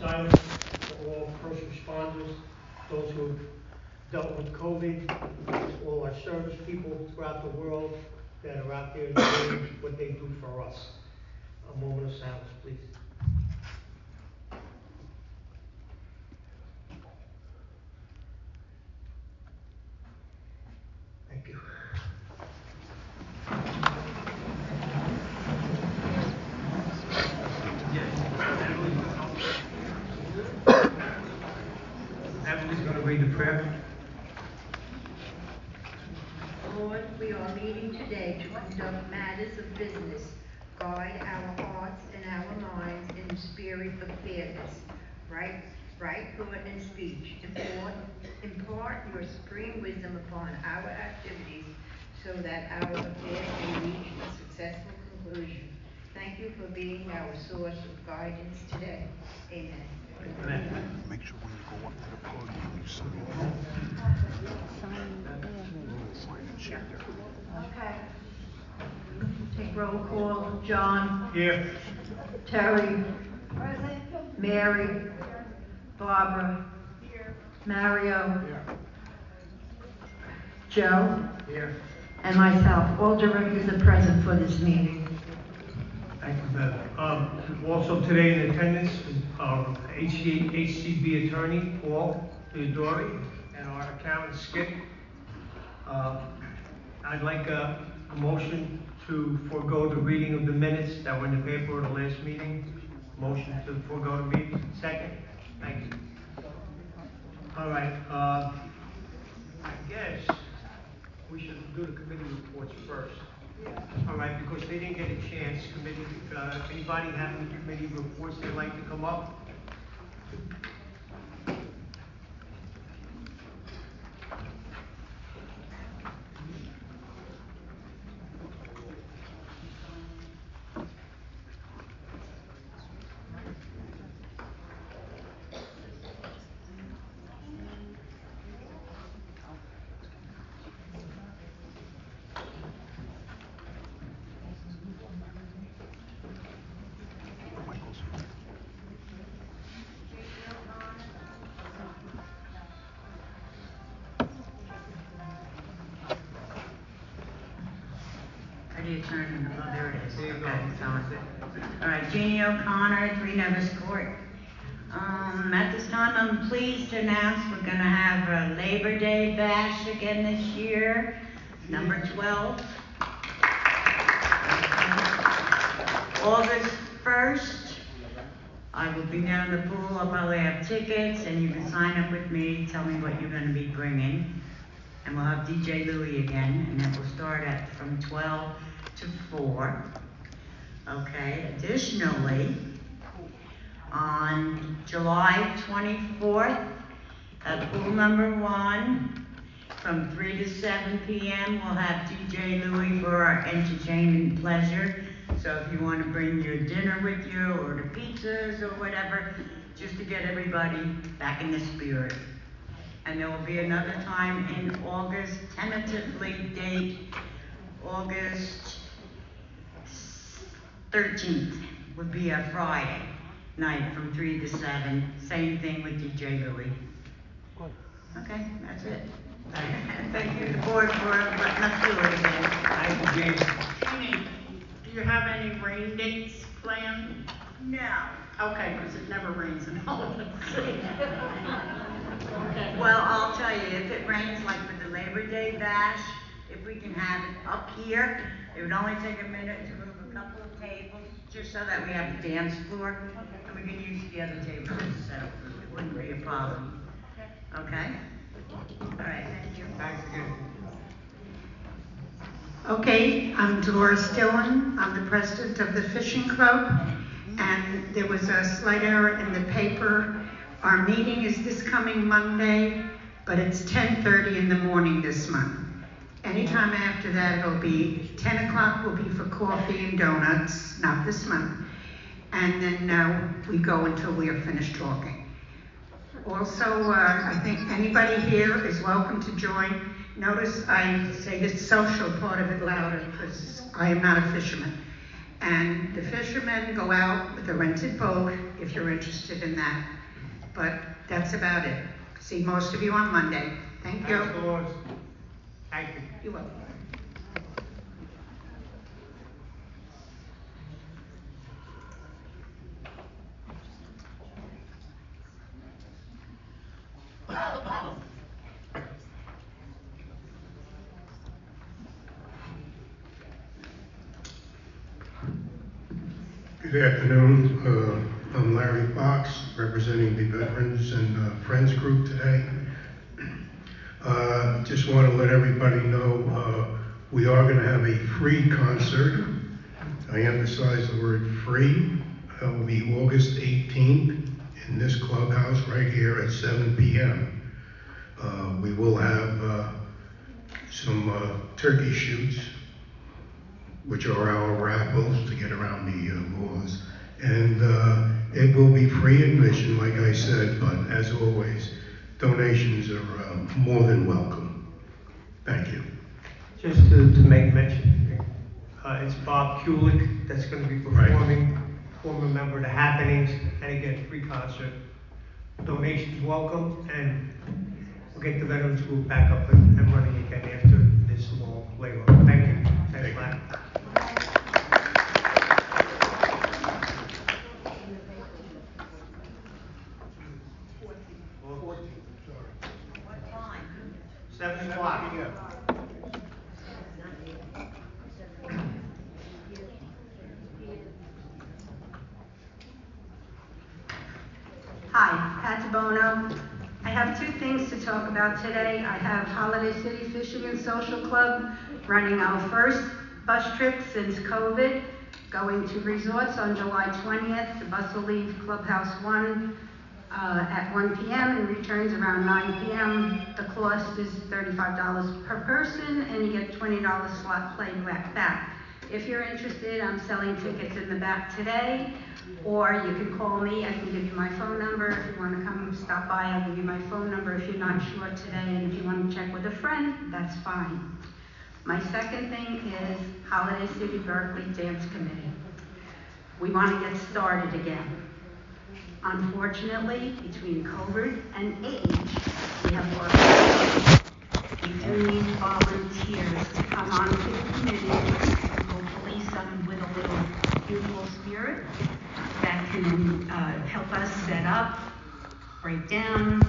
Silence for all first responders, those who dealt with COVID, all our service people throughout the world that are out there doing what they do for us. A moment of silence, please. Thank you. Emily's gonna read the prayer. Lord, we are meeting today to conduct matters of business. Guide our hearts and our minds in the spirit of fairness, right, right thought and speech. Impart, impart your supreme wisdom upon our activities so that our affairs may reach a successful conclusion. Thank you for being our source of guidance today. Amen. Amen. Make sure when you go up to the podium, you sign it. Sign and share there. Okay. Take roll call. John? Here. Terry. Present. Mary. Barbara. Here. Mario. Joe. Here. And myself. All directors are present for this meeting. Thank you, Bev. Um, also today in attendance, is our HC HCB attorney, Paul Theodori, and our accountant, Skip. Uh, I'd like a, a motion to forego the reading of the minutes that were in the paper at the last meeting. Motion to forego the reading. Second? Thank you. All right, uh, I guess we should do the committee reports first. All right, because they didn't get a chance, committee, uh, anybody have any committee reports they'd like to come up? Michael's. How do you turn, oh, there it is. There you go. Okay, it's on. All right, Jeannie O'Connor, Three Nevers Court. Um, at this time, I'm pleased to announce we're gonna have a Labor Day bash again this year, number twelve. August first, I will be down the pool, I'll probably have tickets, and you can sign up with me, tell me what you're gonna be bringing. And we'll have DJ Louie again, and it will start at, from twelve to four. Okay, additionally, on July twenty-fourth, at pool number one, from three to seven P M, we'll have DJ Louie for our entertainment pleasure. So if you wanna bring your dinner with you, or the pizzas, or whatever, just to get everybody back in the spirit. And there will be another time in August, tentatively date August thirteenth, would be a Friday night from three to seven, same thing with DJ Louie. Okay, that's it. Thank you, the board, for letting us do it again. Thank you, James. Jeannie, do you have any rain dates planned? No. Okay, because it never rains in Holiday City. Okay. Well, I'll tell you, if it rains like for the Labor Day bash, if we can have it up here, it would only take a minute to move a couple of tables, just so that we have a dance floor, and we can use the other tables as set up, it wouldn't be a problem. Okay? Okay, I'm Dolores Dillon. I'm the president of the fishing club. And there was a slight error in the paper. Our meeting is this coming Monday, but it's 10:30 in the morning this month. Anytime after that, it'll be, 10 o'clock will be for coffee and donuts, not this month. And then uh, we go until we are finished talking. Also, uh, I think anybody here is welcome to join. Notice I say the social part of it louder because I am not a fisherman. And the fishermen go out with a rented boat if you're interested in that. But that's about it. See most of you on Monday. Thank you. Thank you. You're welcome. Good afternoon. Uh, I'm Larry Fox, representing the Veterans and uh, Friends Group today. Uh, Just want to let everybody know, uh, we are going to have a free concert. I emphasize the word free. It will be August 18th in this clubhouse right here at 7 PM. Uh, We will have uh, some uh, turkey shoots which are our raffles to get around the uh, laws. And uh, it will be free admission, like I said, but as always, donations are uh, more than welcome. Thank you. Just to, to make mention, uh, it's Bob Kulik that's gonna be Right. performing, former member of the Happenings, and again, free concert. Donations welcome, and we'll get the Veterans Group back up and, and running again after this long layover. Thank you. Thanks, Thank you. Matt. What? Seven o'clock. DeBono. I have two things to talk about today. I have Holiday City Fishermen Social Club running our first bus trip since COVID, going to resorts on July 20th. The bus will leave Clubhouse 1 uh, at 1 PM and returns around 9 PM. The cost is $35 per person, and you get $20 slot play back. If you're interested, I'm selling tickets in the back today, or you can call me, I can give you my phone number. If you want to come stop by, I'll give you my phone number if you're not sure today, and if you want to check with a friend, that's fine. My second thing is Holiday City Berkeley Dance Committee. We want to get started again. Unfortunately, between COVID and age, we have worked. We do need volunteers to come on to the committee, hopefully some with a little youthful spirit that can uh, help us set up, break down,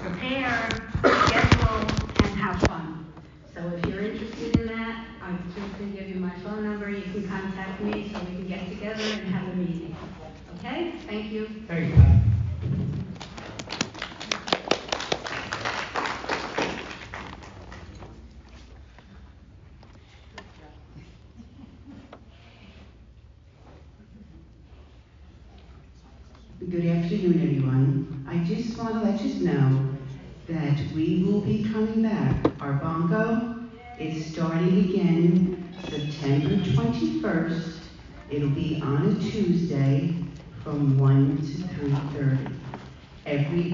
prepare, schedule, and have fun. So if you're interested in that, I'm just gonna give you my phone number, you can contact me so we can get together and have a meeting. Okay, thank you. Thank you. Good afternoon, everyone. I just want to let you know that we will be coming back. Our bongo is starting again September 21st. It'll be on a Tuesday from 1 to 3:30. Every,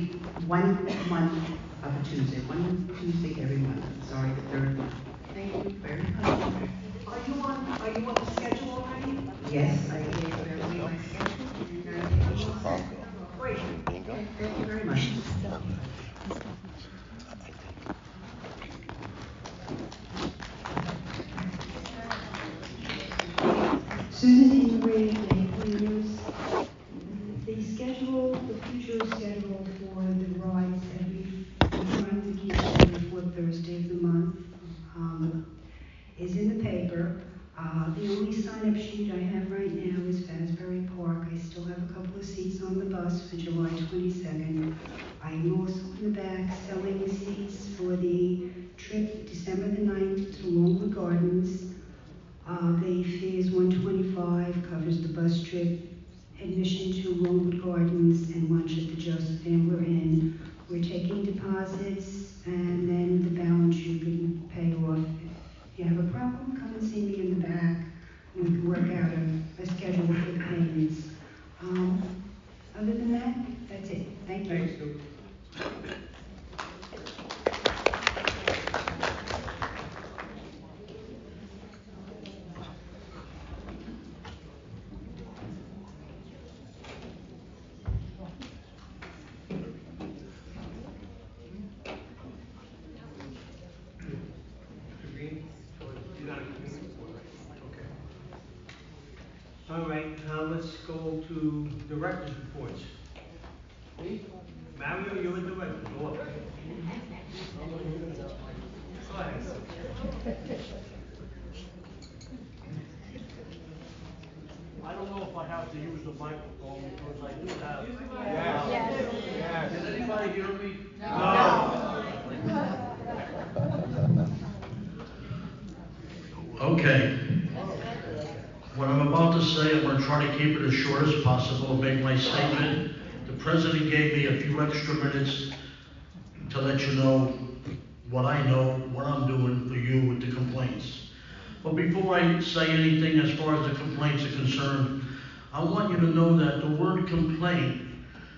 one month of a Tuesday, one Tuesday every month. Sorry, the third month. Thank you very much. Are you on, are you on the schedule already? Yes, I Thank you very much. Susan schedule, the future schedule for the rides of the month, um, is in the paper. Uh, the only sign-up sheet I have right now is Fazbear Park. I still have a couple of seats on the bus for July twenty-second. I'm also in the back selling the seats for the trip December the 9th to Longwood Gardens. Uh, the fee is one twenty-five, covers the bus trip, admission to Longwood Gardens, and lunch at the Joseph Ambler Inn. We're taking deposits, and then the balance you can pay off. If you have a problem, come and see me in the back, and we can work out a, a schedule for the payments. Um, other than that, that's it. Thank you. Thanks, Sue. director's reports. Mario, you're a director, go up. Go ahead. I don't know if I have to use the microphone because I do have. Yes. Yes. Can anybody hear me? No. Okay. What I'm about to say, I'm gonna try to keep it as short as possible, and make my statement. The president gave me a few extra minutes to let you know what I know, what I'm doing for you with the complaints. But before I say anything as far as the complaints are concerned, I want you to know that the word complaint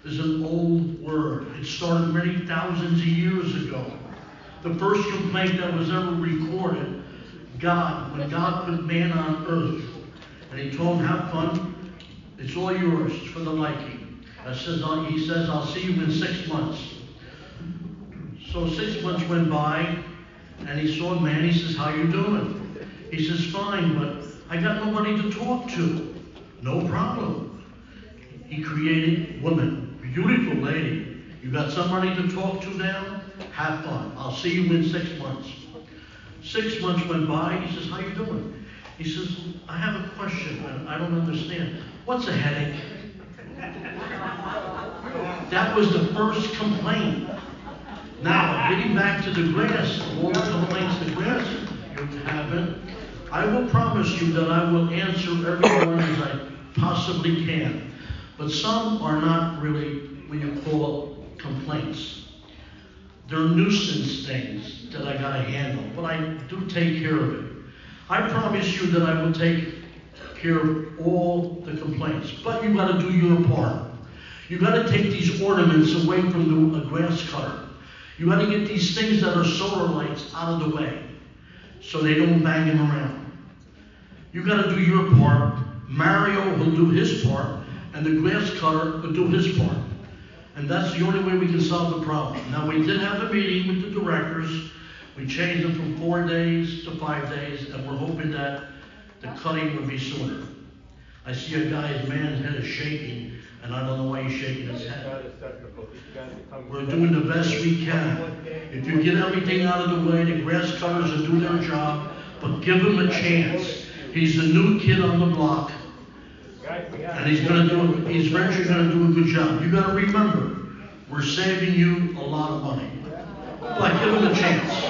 is an old word. It started many thousands of years ago. The first complaint that was ever recorded, God, when God put man on earth, and he told him, have fun, it's all yours, it's for the liking. I says, he says, I'll see you in six months. So six months went by, and he saw man, he says, how you doing? He says, fine, but I got nobody to talk to. No problem. He created woman, beautiful lady. You got somebody to talk to now? Have fun. I'll see you in six months. Six months went by. He says, how you doing? He says, I have a question. I, I don't understand. What's a headache? That was the first complaint. Now, getting back to the grass, the complaints the grass you haven't. I will promise you that I will answer everyone as I possibly can. But some are not really what you call complaints. They're nuisance things that I gotta handle, but I do take care of it. I promise you that I will take care of all the complaints, but you gotta do your part. You gotta take these ornaments away from the a grass cutter. You gotta get these things that are solar lights out of the way, so they don't bang them around. You gotta do your part. Mario will do his part, and the grass cutter will do his part. And that's the only way we can solve the problem. Now, we did have a meeting with the directors. We changed them from four days to five days, and we're hoping that the cutting will be sooner. I see a guy's man's head is shaking, and I don't know why he's shaking his head. We're doing the best we can. If you get everything out of the way, the grass cutters will do their job, but give them a chance. He's the new kid on the block, and he's gonna do, he's eventually gonna do a good job. You gotta remember, we're saving you a lot of money. But give him a chance.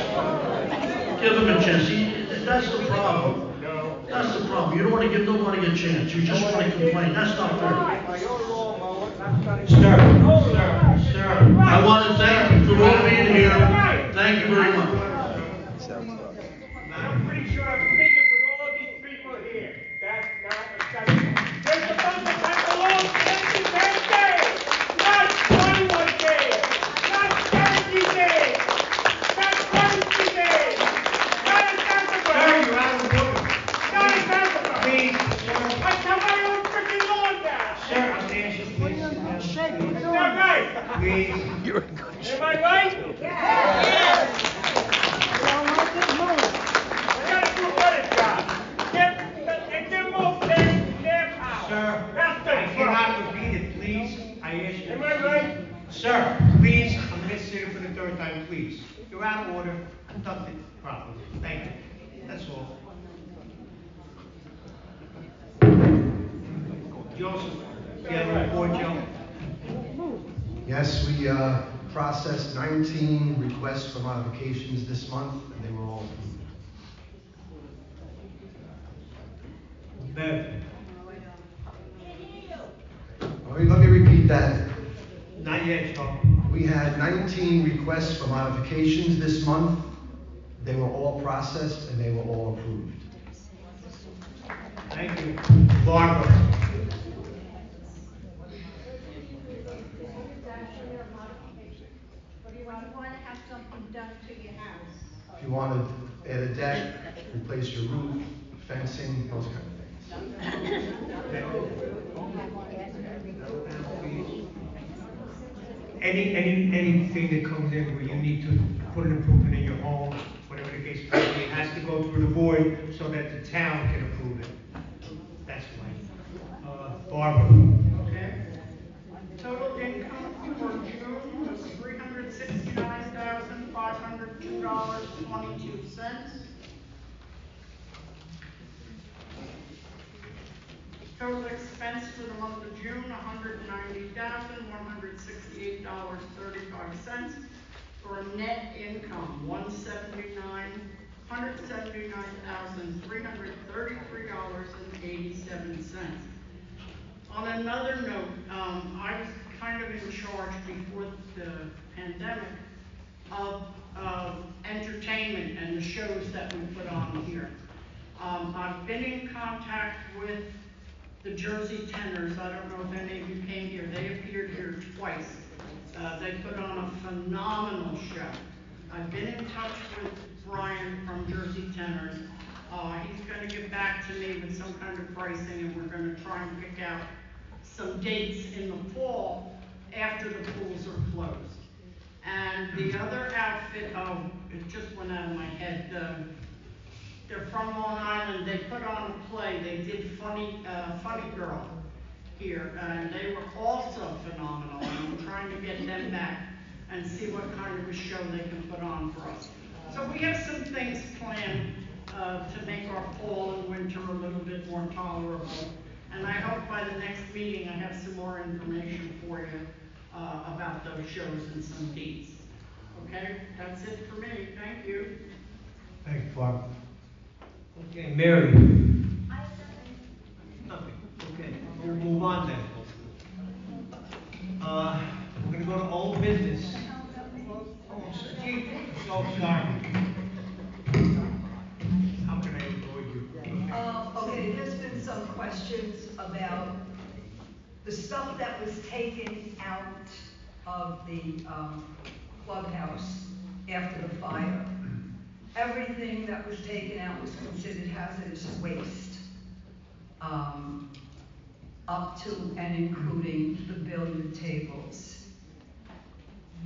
Give him a chance. He, that's the problem. That's the problem. You don't wanna give nobody a chance. You just wanna complain. That's not fair. Sir, sir, sir. I want to thank you for all being here. Thank you very much. Sir, please, I'm gonna say it for the third time, please. You're out of order, conduct it properly. Thank you. That's all. Joseph, you have a report, Joe? Yes, we uh, processed 19 requests for modifications this month, and they were all approved. Bev? Let me repeat that. Not yet, Joe. We had 19 requests for modifications this month. They were all processed, and they were all approved. Thank you. Barbara? Or you want to have something done to your house? If you want to add a deck, replace your roof, fencing, those kind of things. any, any, anything that comes in where you need to put an improvement in your home, whatever the case may be, has to go through the board so that the town can approve it. That's why. Uh, Barbara. Okay. Total income for June was three hundred sixty-nine thousand, five hundred two dollars, twenty-two cents. For the month of June, $190,168.35 for a net income, one seventy-nine, hundred seventy-nine thousand, three hundred thirty-three dollars and eighty-seven cents. On another note, um, I was kind of in charge before the pandemic of, of entertainment and the shows that we put on here. Um, I've been in contact with the Jersey Tenors, I don't know if any of you came here, they appeared here twice. Uh, they put on a phenomenal show. I've been in touch with Brian from Jersey Tenors. Uh, he's gonna get back to me with some kind of pricing, and we're gonna try and pick out some dates in the fall after the pools are closed. And the other outfit, oh, it just went out of my head, um, they're from Long Island, they put on a play, they did Funny, uh, Funny Girl here, and they were also phenomenal, and I'm trying to get them back and see what kind of a show they can put on for us. So we have some things planned, uh, to make our fall and winter a little bit more tolerable. And I hope by the next meeting, I have some more information for you, uh, about those shows and some dates. Okay, that's it for me, thank you. Thank you, Barb. Okay, Mary? Nothing, okay, we'll move on then. Uh, we're gonna go to old business. Oh, Chief, so sorry. How can I avoid you? Uh, okay, there's been some questions about the stuff that was taken out of the, um, clubhouse after the fire. Everything that was taken out was considered hazardous waste. Um, up to and including the billiard tables.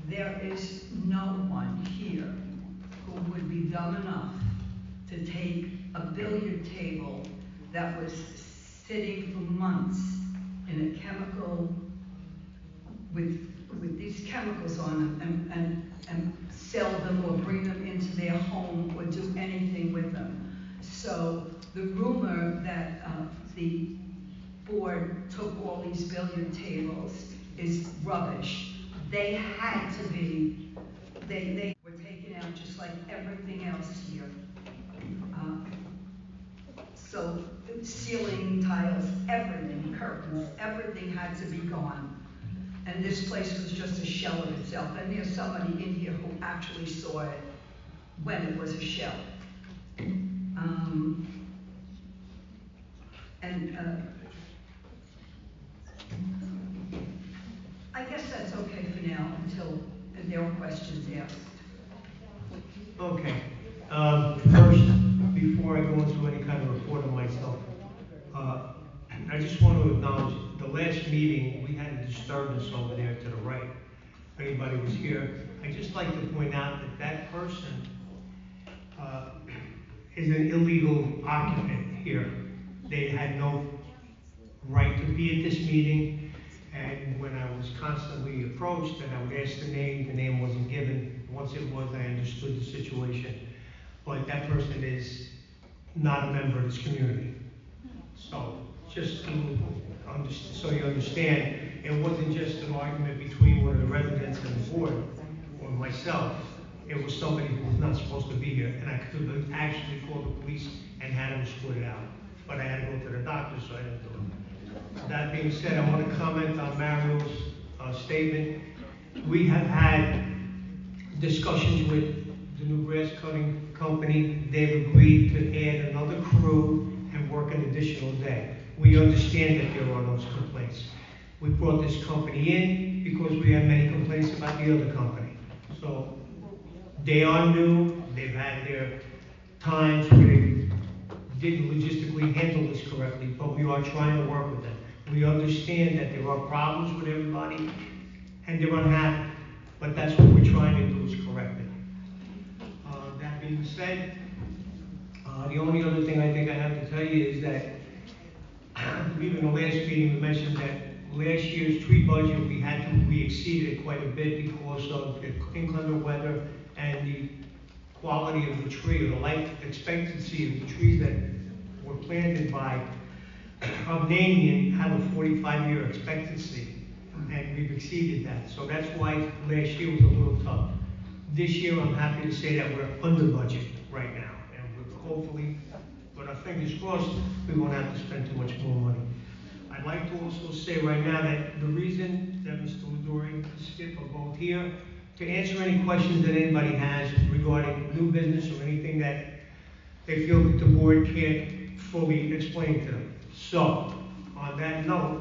There is no one here who would be dumb enough to take a billiard table that was sitting for months in a chemical, with, with these chemicals on them, and, and, and sell them or bring them into their home or do anything with them. So the rumor that, uh, the board took all these billiard tables is rubbish. They had to be, they, they were taken out just like everything else here. Uh, So ceiling tiles, everything, curtains, everything had to be gone. And this place was just a shell of itself. And there's somebody in here who actually saw it when it was a shell. Um, and, uh, I guess that's okay for now until there are questions asked. Okay, um, first, before I go into any kind of report of myself, uh, I just want to acknowledge, the last meeting, we had disturbance over there to the right. If anybody was here, I'd just like to point out that that person, uh, is an illegal occupant here. They had no right to be at this meeting, and when I was constantly approached and I would ask the name, the name wasn't given. Once it was, I understood the situation. But that person is not a member of this community. So, just so you understand, it wasn't just an argument between one of the residents and the board, or myself. It was somebody who was not supposed to be here, and I could have actually called the police and had them escorted out. But I had to go to the doctor, so I didn't do it. That being said, I want to comment on Mario's uh, statement. We have had discussions with the new grass cutting company. They've agreed to add another crew and work an additional day. We understand that there are those complaints. We brought this company in because we had many complaints about the other company. So they are new, they've had their times where they didn't logistically handle this correctly, but we are trying to work with them. We understand that there are problems with everybody, and they're unhappy, but that's what we're trying to do is correct it. Uh, that being said, uh, the only other thing I think I have to tell you is that, believe in the last meeting, we mentioned that last year's tree budget, we had to, we exceeded it quite a bit because of the inclement weather and the quality of the tree, or the life expectancy of the trees that were planted by Hovnanian have a forty-five year expectancy, and we've exceeded that. So that's why last year was a little tough. This year, I'm happy to say that we're under budget right now, and we're hopefully, with our fingers crossed, we won't have to spend too much more money. I'd like to also say right now that the reason that Mr. Ludori and Skip are both here, to answer any questions that anybody has regarding new business or anything that they feel that the board can't fully explain to them. So, on that note,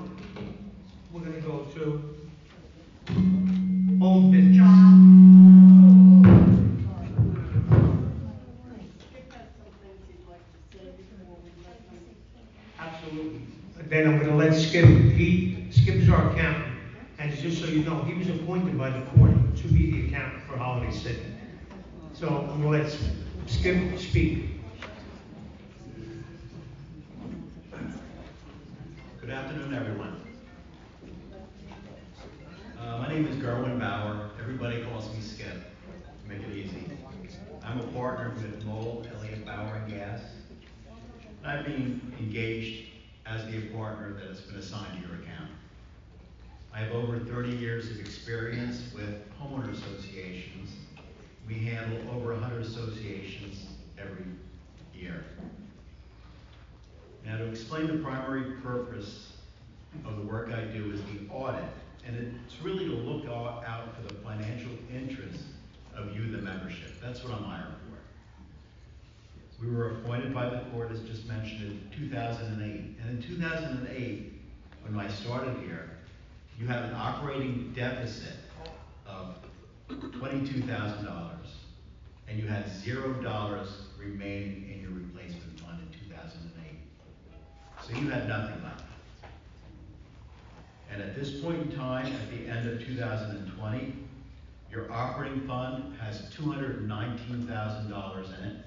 we're gonna go to old business. Absolutely. Then I'm gonna let Skip, he, Skip is our accountant, and just so you know, he was appointed by the court to be the accountant for Holiday City. So, I'm gonna let Skip speak. Good afternoon, everyone. Uh, my name is Gerwin Bauer. Everybody calls me Skip, to make it easy. I'm a partner with Noel Elliott Bauer and Gas. And I've been engaged as the partner that has been assigned to your account. I have over 30 years of experience with homeowner associations. We handle over 100 associations every year. Now, to explain the primary purpose of the work I do is the audit, and it's really to look out out for the financial interests of you, the membership. That's what I'm hired for. We were appointed by the court, as just mentioned, in 2008. And in 2008, when I started here, you had an operating deficit of $22,000, and you had zero dollars remaining in your replacement fund in 2008. So you had nothing left. And at this point in time, at the end of 2020, your operating fund has $219,000 in it,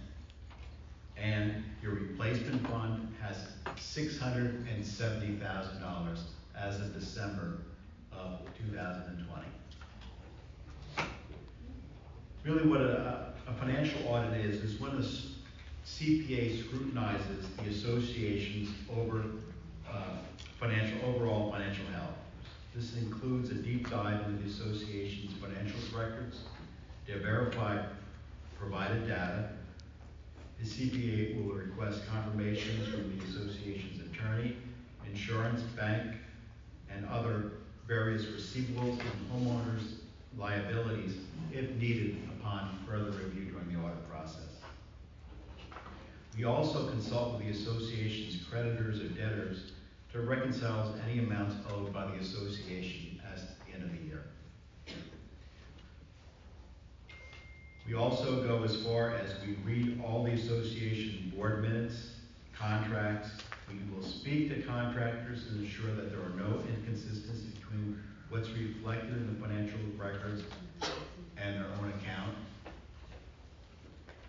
and your replacement fund has $670,000 as of December of 2020. Really what a, a financial audit is, is when s- CPA scrutinizes the association's over, uh, financial, overall financial health. This includes a deep dive into the association's financial records, their verified provided data. The CPA will request confirmations from the association's attorney, insurance, bank, and other various receivables and homeowners' liabilities if needed upon further review during the audit process. We also consult with the association's creditors or debtors to reconcile any amounts owed by the association as at the end of the year. We also go as far as we read all the association board minutes, contracts. We will speak to contractors and ensure that there are no inconsistencies between what's reflected in the financial records and their own account.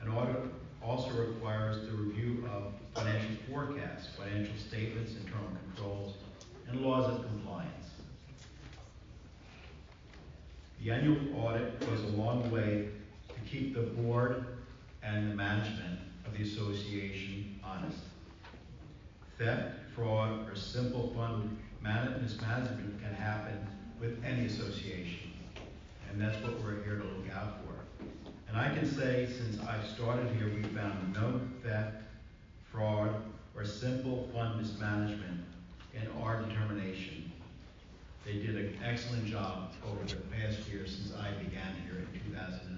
An audit also requires the review of financial forecasts, financial statements, internal controls, and laws of compliance. The annual audit goes a long way keep the board and the management of the association honest. Theft, fraud, or simple fund mismanagement can happen with any association, and that's what we're here to look out for. And I can say, since I've started here, we found no theft, fraud, or simple fund mismanagement in our determination. They did an excellent job over the past year since I began here in 2008.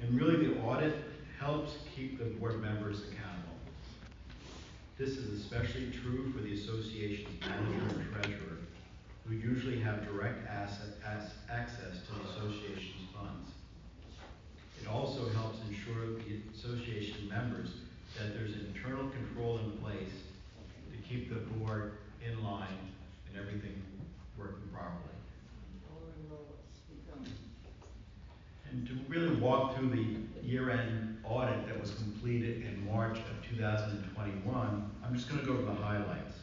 And really, the audit helps keep the board members accountable. This is especially true for the association's manager and treasurer, who usually have direct asset, as, access to the association's funds. It also helps ensure the association members that there's internal control in place to keep the board in line and everything working properly. And to really walk through the year-end audit that was completed in March of 2021, I'm just going to go over the highlights.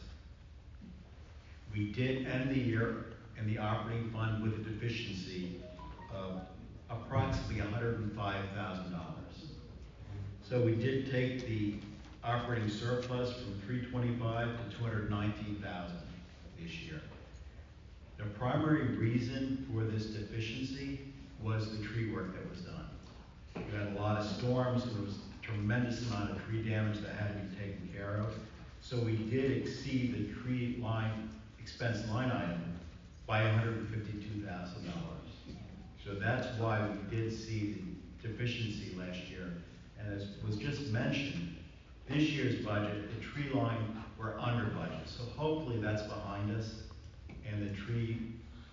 We did end the year in the operating fund with a deficiency of approximately hundred and five thousand dollars. So we did take the operating surplus from three twenty-five to two hundred nineteen thousand this year. The primary reason for this deficiency was the tree work that was done. We had a lot of storms, and there was a tremendous amount of tree damage that had to be taken care of. So we did exceed the tree line, expense line item by hundred and fifty-two thousand dollars. So that's why we did see the deficiency last year. And as was just mentioned, this year's budget, the tree line, we're under budget. So hopefully that's behind us, and the tree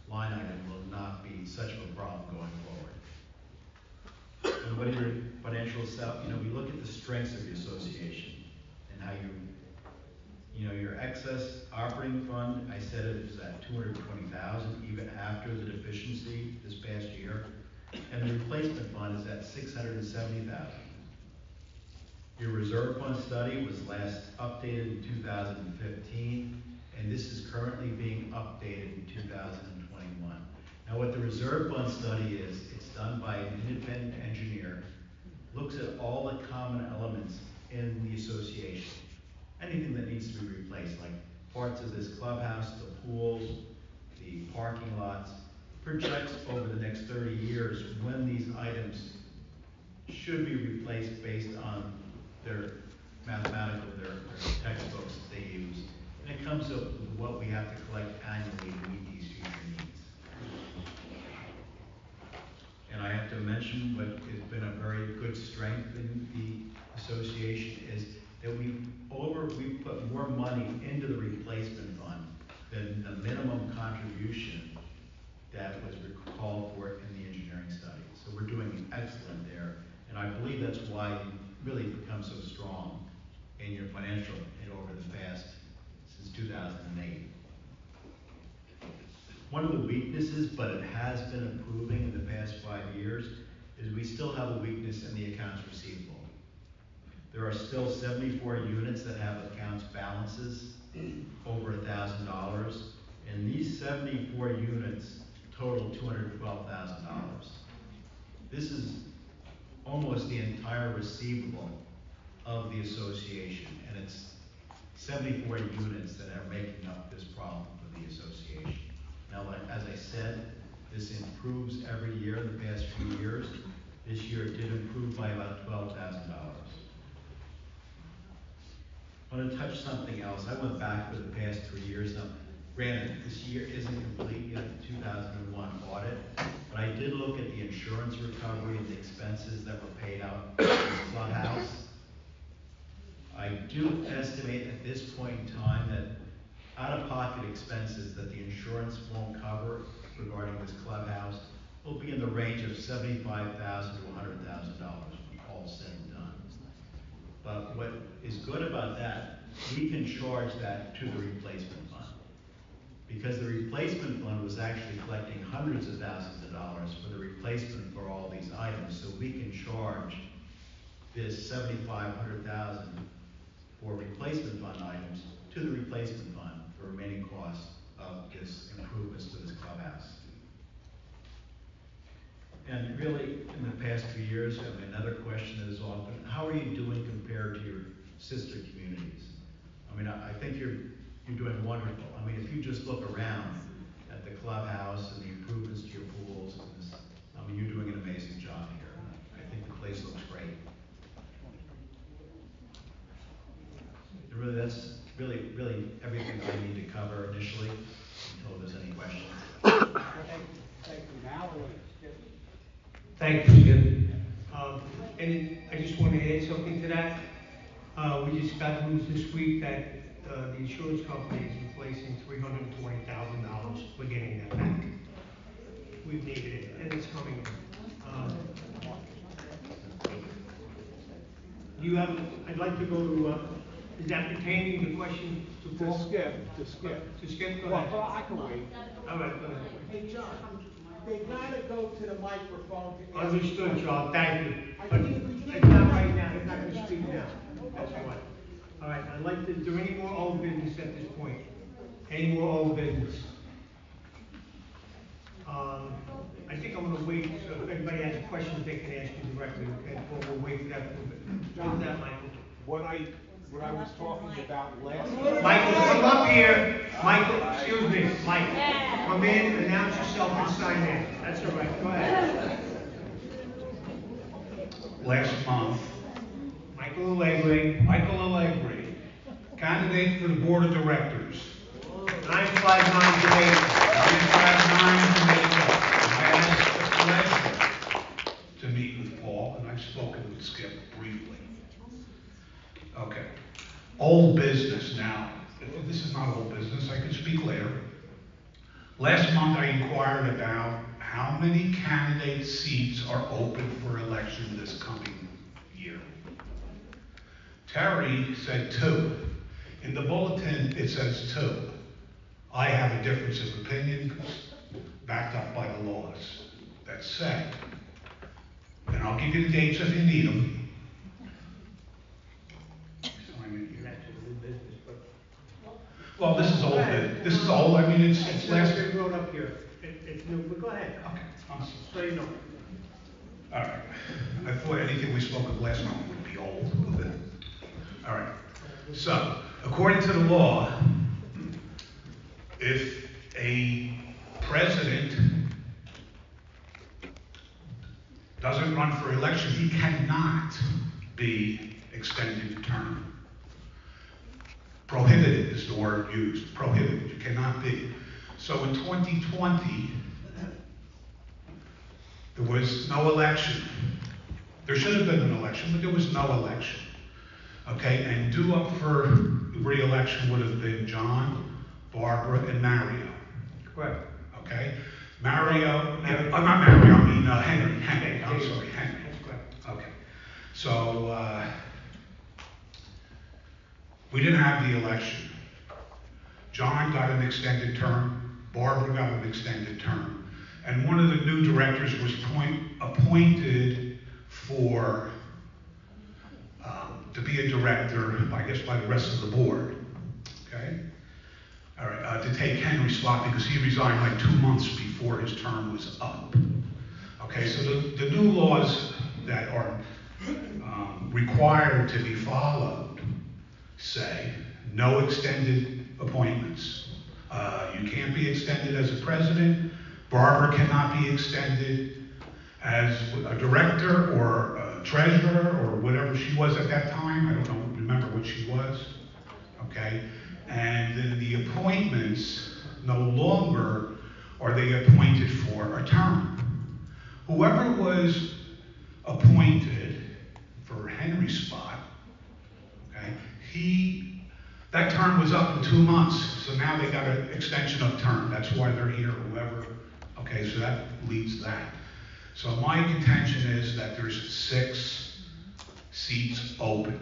line item will not be such a problem going forward. And what are your financial self, you know, we look at the strengths of the association and how you, you know, your excess operating fund, I said it was at two hundred and twenty thousand, even after the deficiency this past year. And the replacement fund is at six hundred and seventy thousand. Your reserve fund study was last updated in two thousand and fifteen, and this is currently being updated in two thousand and twenty-one. Now, what the reserve fund study is, it's done by an independent engineer, looks at all the common elements in the association. Anything that needs to be replaced, like parts of this clubhouse, the pools, the parking lots, projects over the next thirty years when these items should be replaced based on their mathematical, their, their textbooks that they use. And it comes up with what we have to collect annually to meet these future needs. And I have to mention what has been a very good strength in the association is that we over, we put more money into the replacement fund than the minimum contribution that was called for in the engineering study. So we're doing excellent there, and I believe that's why you really become so strong in your financial, and over the past, since two thousand and eight. One of the weaknesses, but it has been improving in the past five years, is we still have a weakness in the accounts receivable. There are still seventy-four units that have accounts balances over a thousand dollars, and these seventy-four units total two hundred twelve thousand dollars. This is almost the entire receivable of the association, and it's seventy-four units that are making up this problem. Now, like, as I said, this improves every year in the past few years. This year it did improve by about twelve thousand dollars. I want to touch something else. I went back for the past three years now. Granted, this year isn't complete yet, the two thousand and one audit, but I did look at the insurance recovery and the expenses that were paid out in the clubhouse. I do estimate at this point in time that out-of-pocket expenses that the insurance won't cover regarding this clubhouse will be in the range of seventy-five thousand to hundred thousand dollars, all said and done. But what is good about that, we can charge that to the replacement fund. Because the replacement fund was actually collecting hundreds of thousands of dollars for the replacement for all these items, so we can charge this seventy-five hundred thousand for replacement fund items to the replacement fund remaining costs of this improvements to this clubhouse. And really, in the past few years, I mean, another question that is often, how are you doing compared to your sister communities? I mean, I, I think you're, you're doing wonderful. I mean, if you just look around at the clubhouse and the improvements to your pools, and this, I mean, you're doing an amazing job here. I think the place looks great. And really, that's really, really everything I need to cover initially, until there's any questions. Thank you, Jim. Um, and I just want to add something to that. Uh, we just got news this week that, uh, the insurance company is replacing three hundred and twenty thousand dollars. We're getting that back. We've needed it, and it's coming. Um, You have, I'd like to go to, uh, is that pertaining the question to Paul? To skip, to skip. To skip, go Well, ahead. I can wait. All right, go ahead. Hey, John, they gotta go to the microphone to ask. Understood, Charles, thank you. But it's not right now, it's not gonna speak now. That's why. All right, I'd like to, is there any more old business at this point? Any more old business? Um, I think I'm gonna wait, so if anybody has questions, they can ask you directly, okay? Well, we'll wait for that. What's that, Michael? What I, what I was talking about last. Michael, come up here. Michael, excuse me, Mike. Come in, announce yourself and sign in. That's all right, go ahead. last month, Michael Allegri, Michael Allegri, candidate for the board of directors, 959 Jamaica. 959 Jamaica. I had the pleasure to meet with Paul, and I've spoken with Skip briefly. Okay. Old business now. This is not old business, I can speak later. Last month, I inquired about how many candidate seats are open for election this coming year. Terry said two. In the bulletin, it says two. I have a difference of opinion, backed up by the laws. That said, and I'll give you the dates if you need them. Well, this is old, this is all, I mean, it's, it's last. been brought up here. It- It's new, but go ahead. Okay, I'm sorry. So you know. All right. I thought anything we spoke of last month would be old. All right. So, according to the law, if a president doesn't run for election, he cannot be extended term. Prohibited is the word used. Prohibited. You cannot be. So in 2020, there was no election. There should have been an election, but there was no election. Okay, and due up for re-election would have been John, Barbara, and Mario. Correct. Okay? Mario, Mario. yeah, uh, not Mario, I mean uh, Henry, Henry, I'm sorry, Henry. Okay. So, uh, we didn't have the election. John got an extended term, Barbara got an extended term. And one of the new directors was point, appointed for, um, to be a director, I guess by the rest of the board. Okay? All right, uh, to take Henry's spot because he resigned like two months before his term was up. Okay, so the, the new laws that are um, required to be followed say no extended appointments. Uh, you can't be extended as a president. Barbara cannot be extended as a director or a treasurer or whatever she was at that time. I don't know, remember what she was. Okay? And then the appointments no longer are they appointed for a term. Whoever was appointed for Henry's spot, he, that term was up in two months, so now they got an extension of term. That's why they're here, whoever, okay, so that leads that. So my contention is that there's six seats open.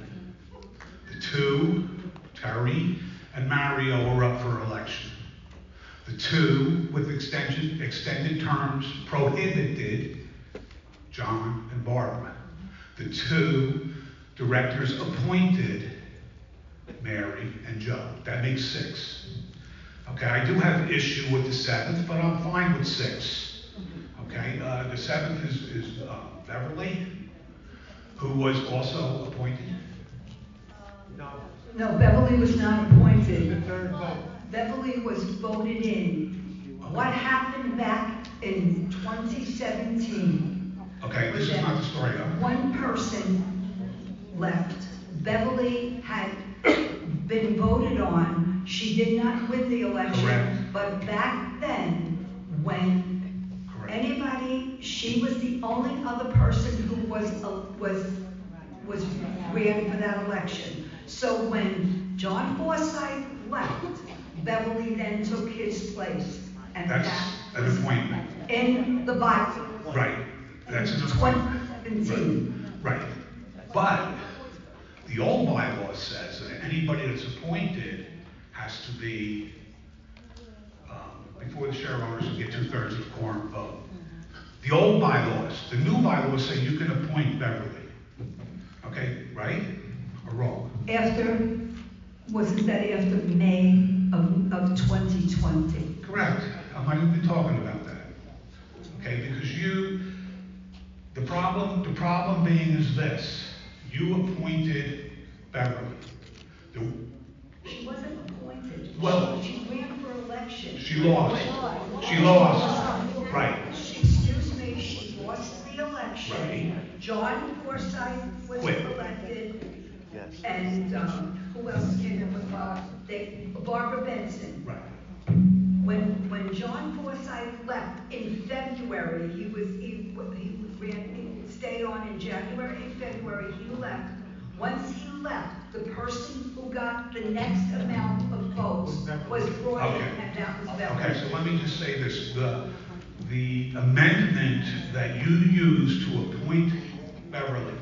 The two, Terry and Mario, are up for election. The two with extension, extended terms prohibited, John and Barbara. The two directors appointed, Mary and Joe. That makes six. Okay, I do have issue with the seventh, but I'm fine with six. Okay, uh, the seventh is, is uh, Beverly, who was also appointed. No. No, Beverly was not appointed. The third vote. Beverly was voted in. What happened back in 2017? Okay, this is not the story though. One person left. Beverly had been voted on. She did not win the election. Correct. But back then, when Correct. anybody, she was the only other person who was, uh, was, was ran for that election. So when John Forsythe left, Beverly then took his place. And That's that an appointment. in the Bible. Right, that's an appointment. 2017. Right. But the old bylaw says that anybody that's appointed has to be, um, before the shareholders will get two-thirds of the quorum vote. The old bylaws, the new bylaws say you can appoint Beverly. Okay, right or wrong? After, wasn't that after May of, of 2020? Correct. I'm not even talking about that. Okay, because you, the problem, the problem being is this, you appointed Beverly. The- She wasn't appointed. Well- She ran for election. She lost. She lost. Right. Excuse me, she lost the election. Right. John Forsythe was Quit. elected. Yes. And, um, who else came in with, uh, they, Barbara Benson. Right. When, when John Forsythe left in February, he was, he, he stayed on in January and February, he left. Once he left, the person who got the next amount of votes was brought in, Okay. and that was Beverly. Okay, so let me just say this, the, the amendment that you used to appoint Beverly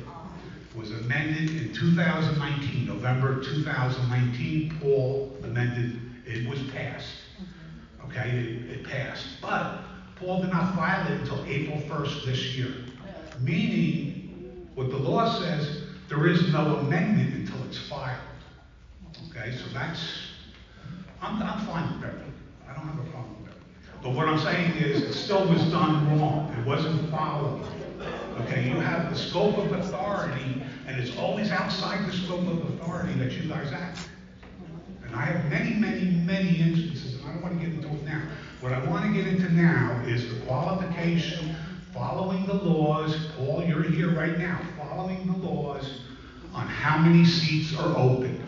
was amended in 2019, November 2019, Paul amended, it was passed. Okay, it, it passed, but Paul did not file it until April 1st this year. Meaning, what the law says, there is no amendment until it's filed. Okay, so that's, I'm, I'm fine with Beverly. I don't have a problem with Beverly. But what I'm saying is, it still was done wrong. It wasn't followed. Okay, you have the scope of authority, and it's always outside the scope of authority that you guys act. And I have many, many, many instances, and I don't want to get into it now. What I want to get into now is the qualification, following the laws. Paul, you're here right now, following the laws on how many seats are open.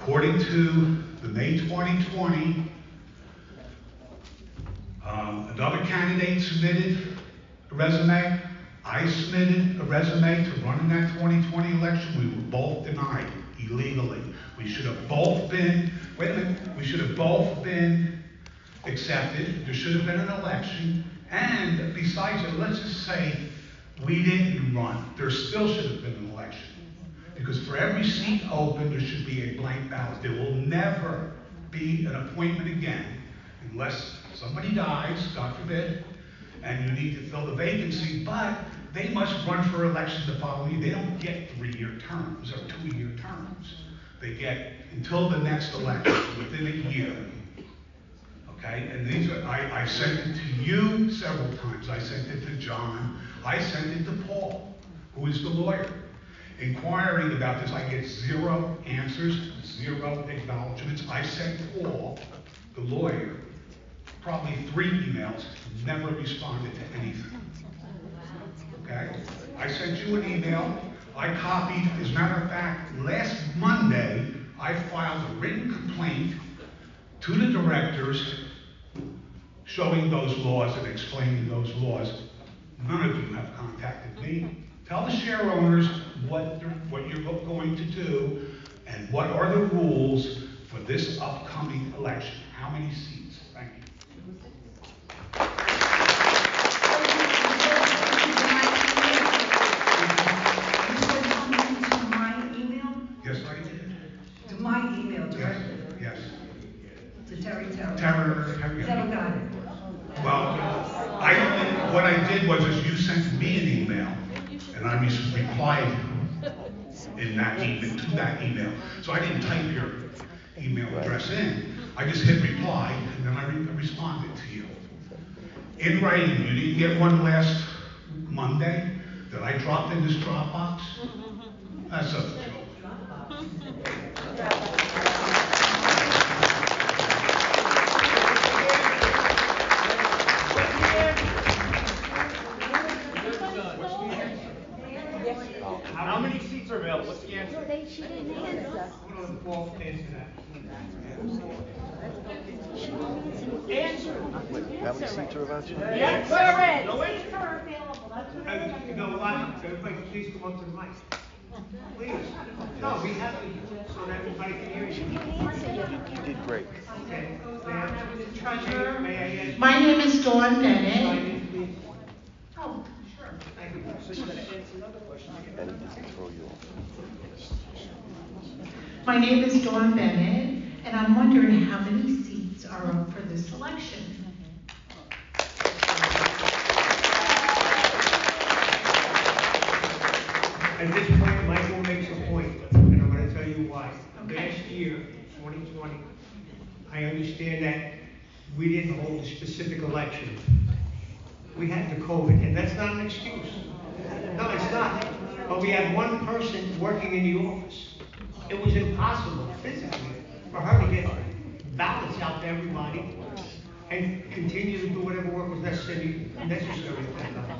According to the May 2020, um, another candidate submitted a resume. I submitted a resume to run in that 2020 election. We were both denied illegally. We should have both been, wait a minute, we should have both been accepted. There should have been an election. And besides it, let's just say we didn't run. There still should have been an election. Because for every seat open, there should be a blank ballot. There will never be an appointment again unless somebody dies, God forbid, and you need to fill the vacancy, but they must run for election the following year. They don't get three-year terms or two-year terms. They get until the next election, within a year. Okay, and these are, I, I sent it to you several times. I sent it to John. I sent it to Paul, who is the lawyer. Inquiring about this, I get zero answers, zero acknowledgements. I sent Paul, the lawyer, probably three emails, never responded to anything. Okay? I sent you an email. I copied, as a matter of fact, last Monday, I filed a written complaint to the directors showing those laws and explaining those laws. None of you have contacted me. Tell the share owners what, what you're going to do and what are the rules for this upcoming election. How many seats? Thank you. To my email, Yes, I did. to my email Yes, directly, yes. to Terry Terry. Never got it. Well, I, what I did was, is you sent me an email, and I res- replied in that email, to that email. So I didn't type your email address in. I just hit reply, and then I re- responded to you. In writing, you didn't get one last Monday that I dropped in this Dropbox? Mm-hmm. That's a joke. How many seats are available? What's the answer? She didn't answer. Paul, answer that. Answer. How many seats are you? Yes. No answer. Uh, You know what, everybody, please come up to the mic. Please. No, we have to, so that everybody can hear you. You did great. Okay. My name is Dawn Bennett. Oh, sure. Thank you. And he doesn't throw you off. My name is Dawn Bennett, and I'm wondering how many seats are up for this election? At this point, Michael makes a point, and I'm gonna tell you why. Last year, 2020, I understand that we didn't hold a specific election. We had the COVID, and that's not an excuse. No, it's not. but we had one person working in the office. It was impossible physically for her to get ballots out to everybody and continue to do whatever work was necessary, necessary at.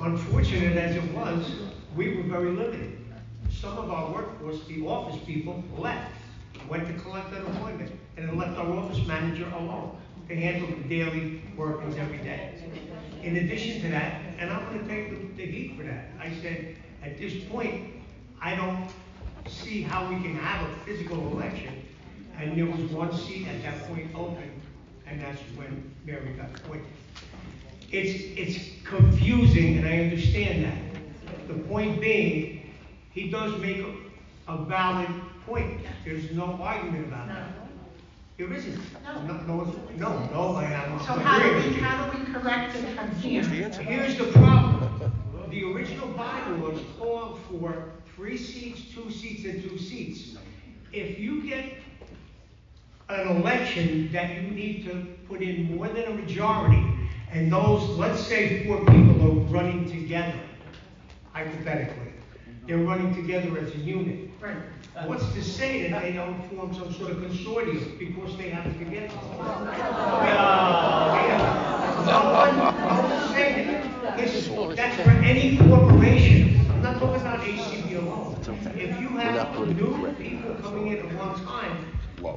Unfortunate as it was, we were very limited. Some of our workforce, the office people, left, went to collect unemployment, and then left our office manager alone to handle the daily workings every day. In addition to that, and I'm gonna take the, the heat for that, I said, at this point, I don't see how we can have a physical election, and there was one seat at that point open, and that's when Mary got appointed. It's, it's confusing, and I understand that. The point being, he does make a, a valid point. There's no argument about that. There isn't. No, no, no, no, I am. So how do we, how do we correct it from here? Here's the problem. The original bylaws called for three seats, two seats, and two seats. If you get an election that you need to put in more than a majority, and those, let's say four people are running together, hypothetically, they're running together as a unit. Right. What's to say that they don't form some sort of consortium because they have to get? No one, no one's saying it. Listen, that's for any corporation. I'm not talking about ACB alone. If you have new people coming in at one time,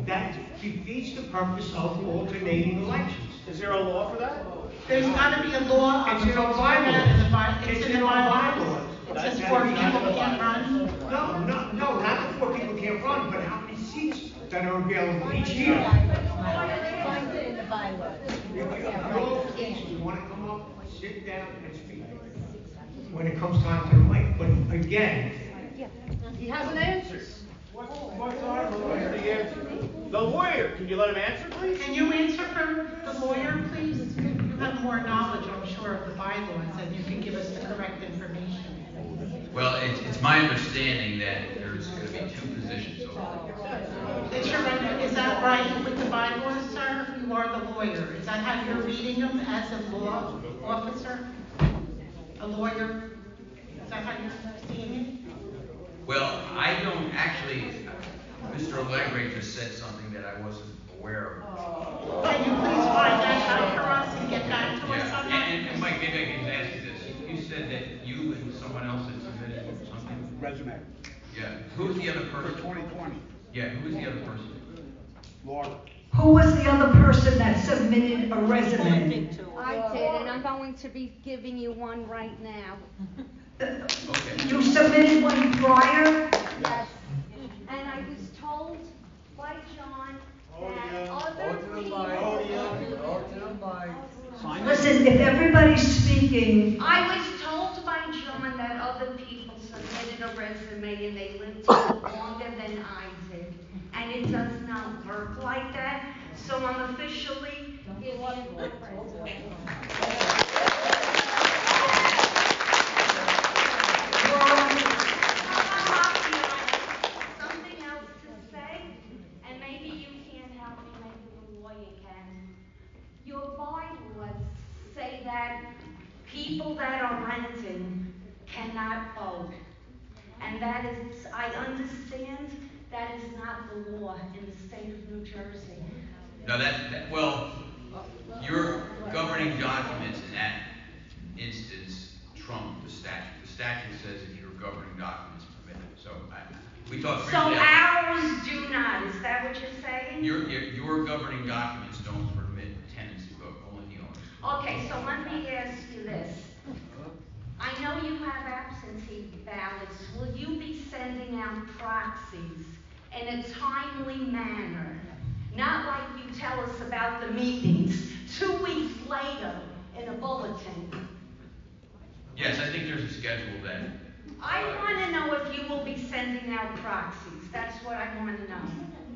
that defeats the purpose of alternating elections. Is there a law for that? There's gotta be a law. It's in our bylaws. It's in our bylaws. It says four people can't run. No, no, no, not that four people can't run, but how many seats that are available each year. in the bylaws. If you have no case, you wanna come up, sit down and speak. When it comes time to the mic, but again, He hasn't answered. What's our lawyer, the answer? The lawyer, can you let him answer, please? Can you answer for the lawyer, please? You have more knowledge, I'm sure, of the bylaws, and you can give us the correct information. Well, it's, it's my understanding that there's gonna be two positions open. Is your, is that right with the bylaws, sir? You are the lawyer. Is that how you're reading them as a law officer? A lawyer? Is that how you're seeing it? Well, I don't actually, Mr. Allegri just said something that I wasn't aware of. Can you please find that out for us and get back to us on that? and- and Mike, maybe I can ask you this. You said that you and someone else had? Resume. Yeah, who's the other For person? 2020. Yeah, who's the other person? Laura. Who was the other person that submitted a resume? I did, and I'm going to be giving you one right now. Okay. You submitted one prior? Yes. And I was told by John that other people. Listen, if everybody's speaking, I was told by John that other submitted resume and they lived longer than I did. And it does not work like that, so I'm officially giving you my resume. Something else to say, and maybe you can't help me, maybe the lawyer can. Your bylaws say that people that are renting cannot vote. And that is, I understand that is not the law in the state of New Jersey. No, that, that, well, your governing documents in that instance trump the statute. The statute says if your governing documents permit it, so I, we talked So ours do not, is that what you're saying? Your, your, your governing documents don't permit tenants to vote, only the owners. Okay, so let me ask you this. I know you have absentee ballots. Will you be sending out proxies in a timely manner? Not like you tell us about the meetings two weeks later in a bulletin. Yes, I think there's a schedule then. I uh, want to know if you will be sending out proxies. That's what I want to know.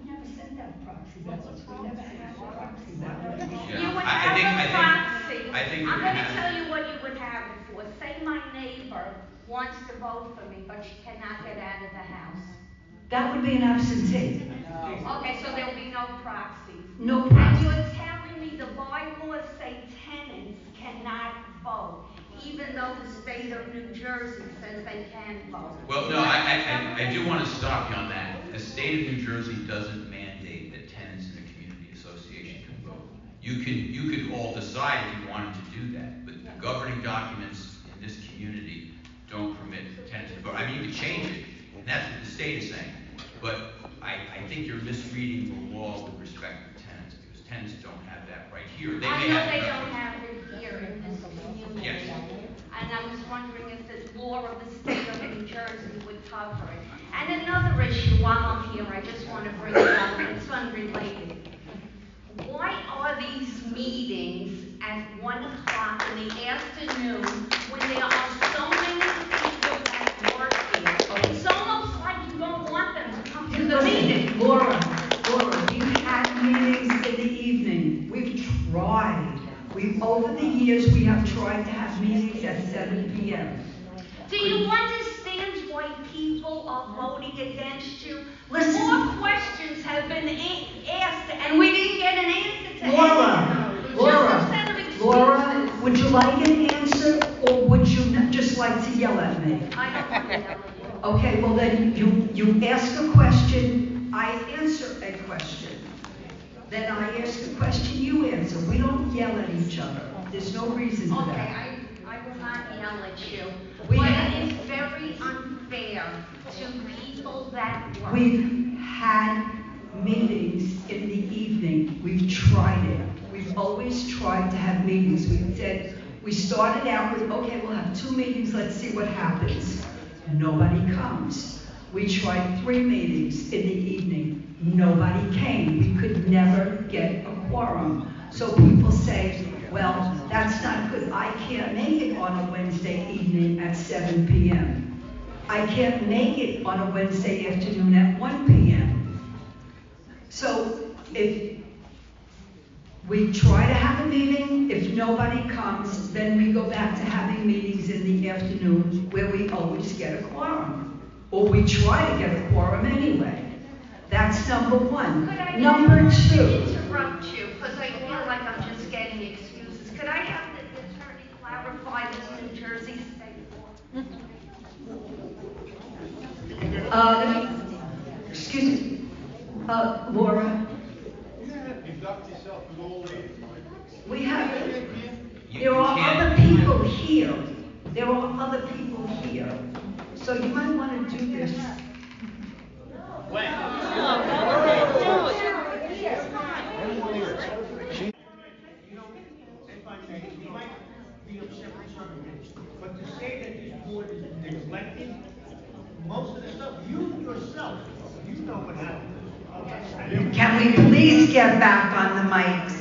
we never sent out proxies, that's what we never had proxies. yeah. You would I, I have think, a I proxy. think, I think I'm gonna gonna have. tell you what you would have it for. Say my neighbor wants to vote for me, but she cannot get out of the house. That would be an absentee. Okay, so there'll be no proxies. No And you're telling me the bylaws say tenants cannot vote, even though the state state of New Jersey says they can vote. Well, no, I, I, I- I do want to stop you on that. The state of New Jersey doesn't mandate that tenants in a community association can vote. You can, you could all decide if you wanted to do that, but the governing documents in this community don't permit tenants to vote. I mean, you could change it, and that's what the state is saying. But I, I think you're misreading the law with respect to tenants, because tenants don't have that right here. They I may know have. they don't have it here in this community. Yes. And I was wondering if the law of the state of New Jersey would cover it. And another issue while I'm here, I just want to bring it up, and it's unrelated. Why are these meetings at one o'clock in the afternoon when there are so many people that work here? It's almost like you don't want them to come to the meeting. Laura, Laura, we've had meetings in the evening. We've tried. We, over the years, we have tried to have meetings at seven P M. Do you understand why people are voting against you? Listen. More questions have been a- asked, and we didn't get an answer to any of Laura, them. Just Laura, instead of excuses. Laura, would you like an answer or would you n- just like to yell at me? I don't want to yell at you. Okay, well then, you, you ask a question, I answer a question. Then I ask a question, you answer. We don't yell at each other. There's no reason for Okay, that. I, I will not yell at you. We But have- it is very unfair to people that work. We've had meetings in the evening. We've tried it. We've always tried to have meetings. We said, we with, okay, we'll have two meetings, let's see what happens. Nobody comes. We tried three meetings in the evening. Nobody came. We could never get a quorum. So people say, well, that's not good. I can't make it on a Wednesday evening at seven PM. I can't make it on a Wednesday afternoon at one PM. So if we try to have a meeting, if nobody comes, then we go back to having meetings in the afternoon where we always get a quorum. Or we try to get a quorum anyway. That's number one. Could I Number two. interrupt you, because I feel like I'm just getting excuses. Could I have the attorney clarify this New Jersey state law? Uh, excuse me, uh, Laura, Deduct yourself from all these. We have, You- there are other people here. There are other people here. So you might want to do this. You know, if I may, you might be upset with some but to say that this board is neglected, most of the stuff, you yourself, you know what happened. Can we please get back on the mics?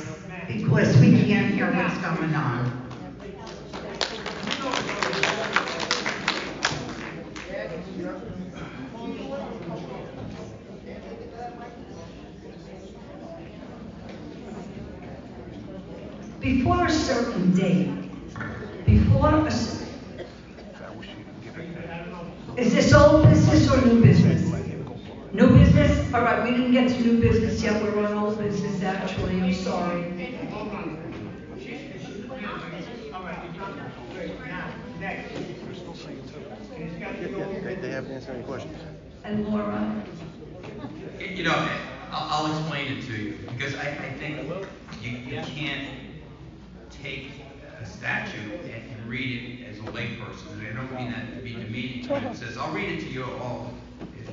Because we can't hear what's going on. Before a certain date, before a, is this old business or new business? New business? All right, we didn't get to new business yet, we're on old business actually, I'm sorry. All right, you're done. Great. Now. And it's got to go- they, they haven't answered any questions. And Laura? You know, I'll, I'll explain it to you, because I, I think you, you can't take a statute and, and read it as a layperson, and I don't mean that to be demeaning, but it says, I'll read it to you all. It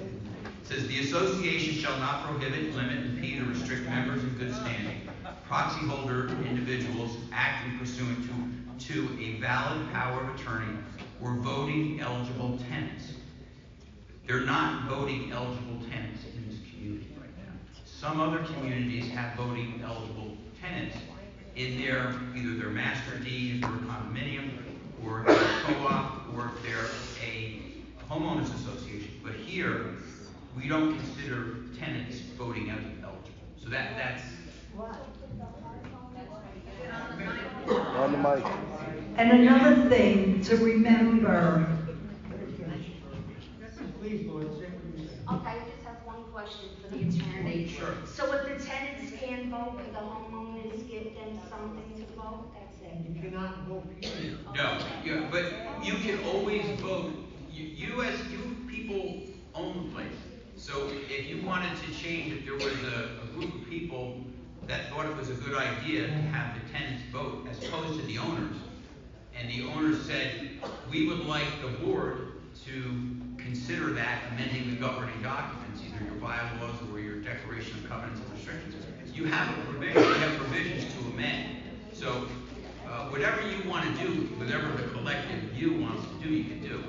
says, "The association shall not prohibit, limit, impede, or restrict members in good standing, proxy holder individuals acting pursuant to, to a valid power of attorney or voting eligible tenants." They're not voting eligible tenants in this community right now. Some other communities have voting eligible tenants in their, either their master deed, or condominium, or if they're a co-op, or if they're a homeowners association. But here, we don't consider tenants voting eligible. So that, that's, On the mic. And another thing to remember, Please, what. Okay, I just have one question for the attorney. Sure. So if the tenants can't vote, can the homeowners get them something to vote, that's it. You cannot vote period. No, yeah, but you can always vote, you, you as, you people own the place. So if you wanted to change, if there was a, a group of people that thought it was a good idea to have the tenants vote as opposed to the owners, and the owners said, we would like the board to consider that amending the governing documents, either your bylaws or your declaration of covenants and restrictions. You have a provision, you have provisions to amend. So, uh, whatever you want to do, whatever the collective view wants to do, you can do.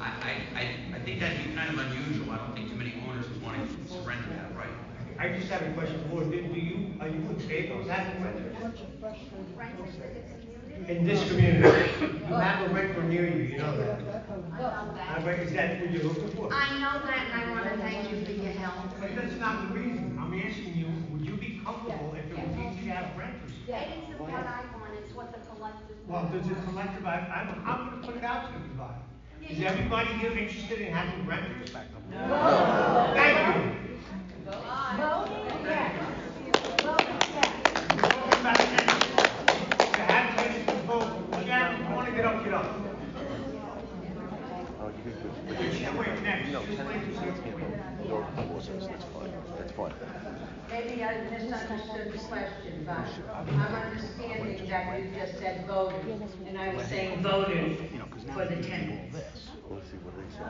I, I, I, I think that'd be kind of unusual. I don't think too many owners would want to surrender that right. I just have a question for you. Do you, are you in favor of having renters? In this community, you have a renter near you, you know that. I reckon, is that what you're looking for? I know that and I want to thank you for your help. But that's not the reason. I'm asking you, would you be comfortable if it was easy to have renters? It isn't what I want, it's what the collective. Well, does the collective, I, I'm, I'm gonna put it out to everybody. Is everybody here interested in having renters? Back? No. Thank you. Voting get up, get up. Oh, you could, Okay, she's waiting next. No, She's waiting to see if we win. no, that's fine, that's fine. Maybe I misunderstood the question, but I'm understanding that you just said voted, and I was saying voted for the tenants. Let's see what they say.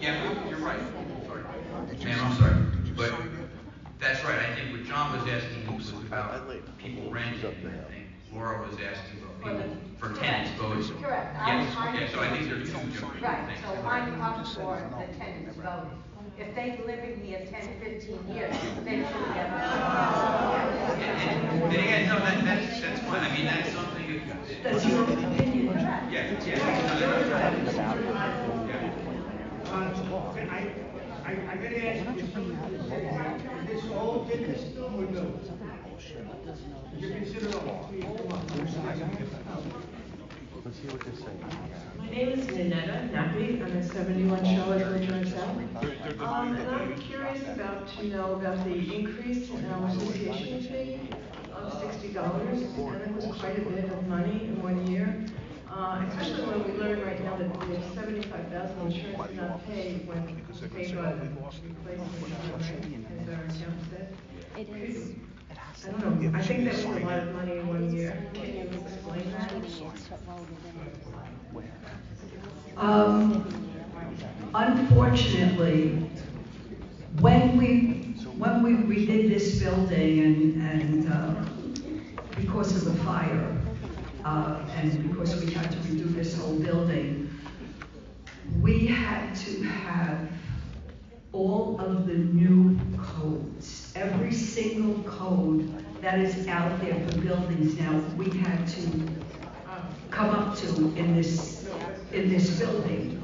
Yeah, you're- you're right. Sorry. Ma'am, I'm sorry. But that's right. I think what John was asking was about people renting. I think Laura was asking about people, for tenants voting. Correct. I'm- Yes, I'm- yeah, so I think they're two different things. Right, so I'm up for the tenants voting. If they've lived here 10, 15 years, they should get. And again, no, that, that's, that's fine. I mean, that's something. That's your opinion. Yeah, yeah. No, that's- yeah. Uh, I, I, I gotta ask you, is this all business or no? You consider all, please, come. Let's what they say. My name is Nanetta Nappy, I'm at 71 Charlotte Drive South. Um, and I'm curious about, to know about the increase in our association fee of $60, and it was quite a bit of money in one year. Uh, especially when we learn right now that we have 75,000 insurance did not when paid by the replacement, as our account said. It is. I don't know, I think that was a lot of money in one year. Can you explain that? Um, unfortunately, when we, when we redid this building and, and, uh, because of the fire, uh, and because we had to redo this whole building, we had to have all of the new codes, every single code that is out there for buildings now, we had to um, come up to in this, in this building.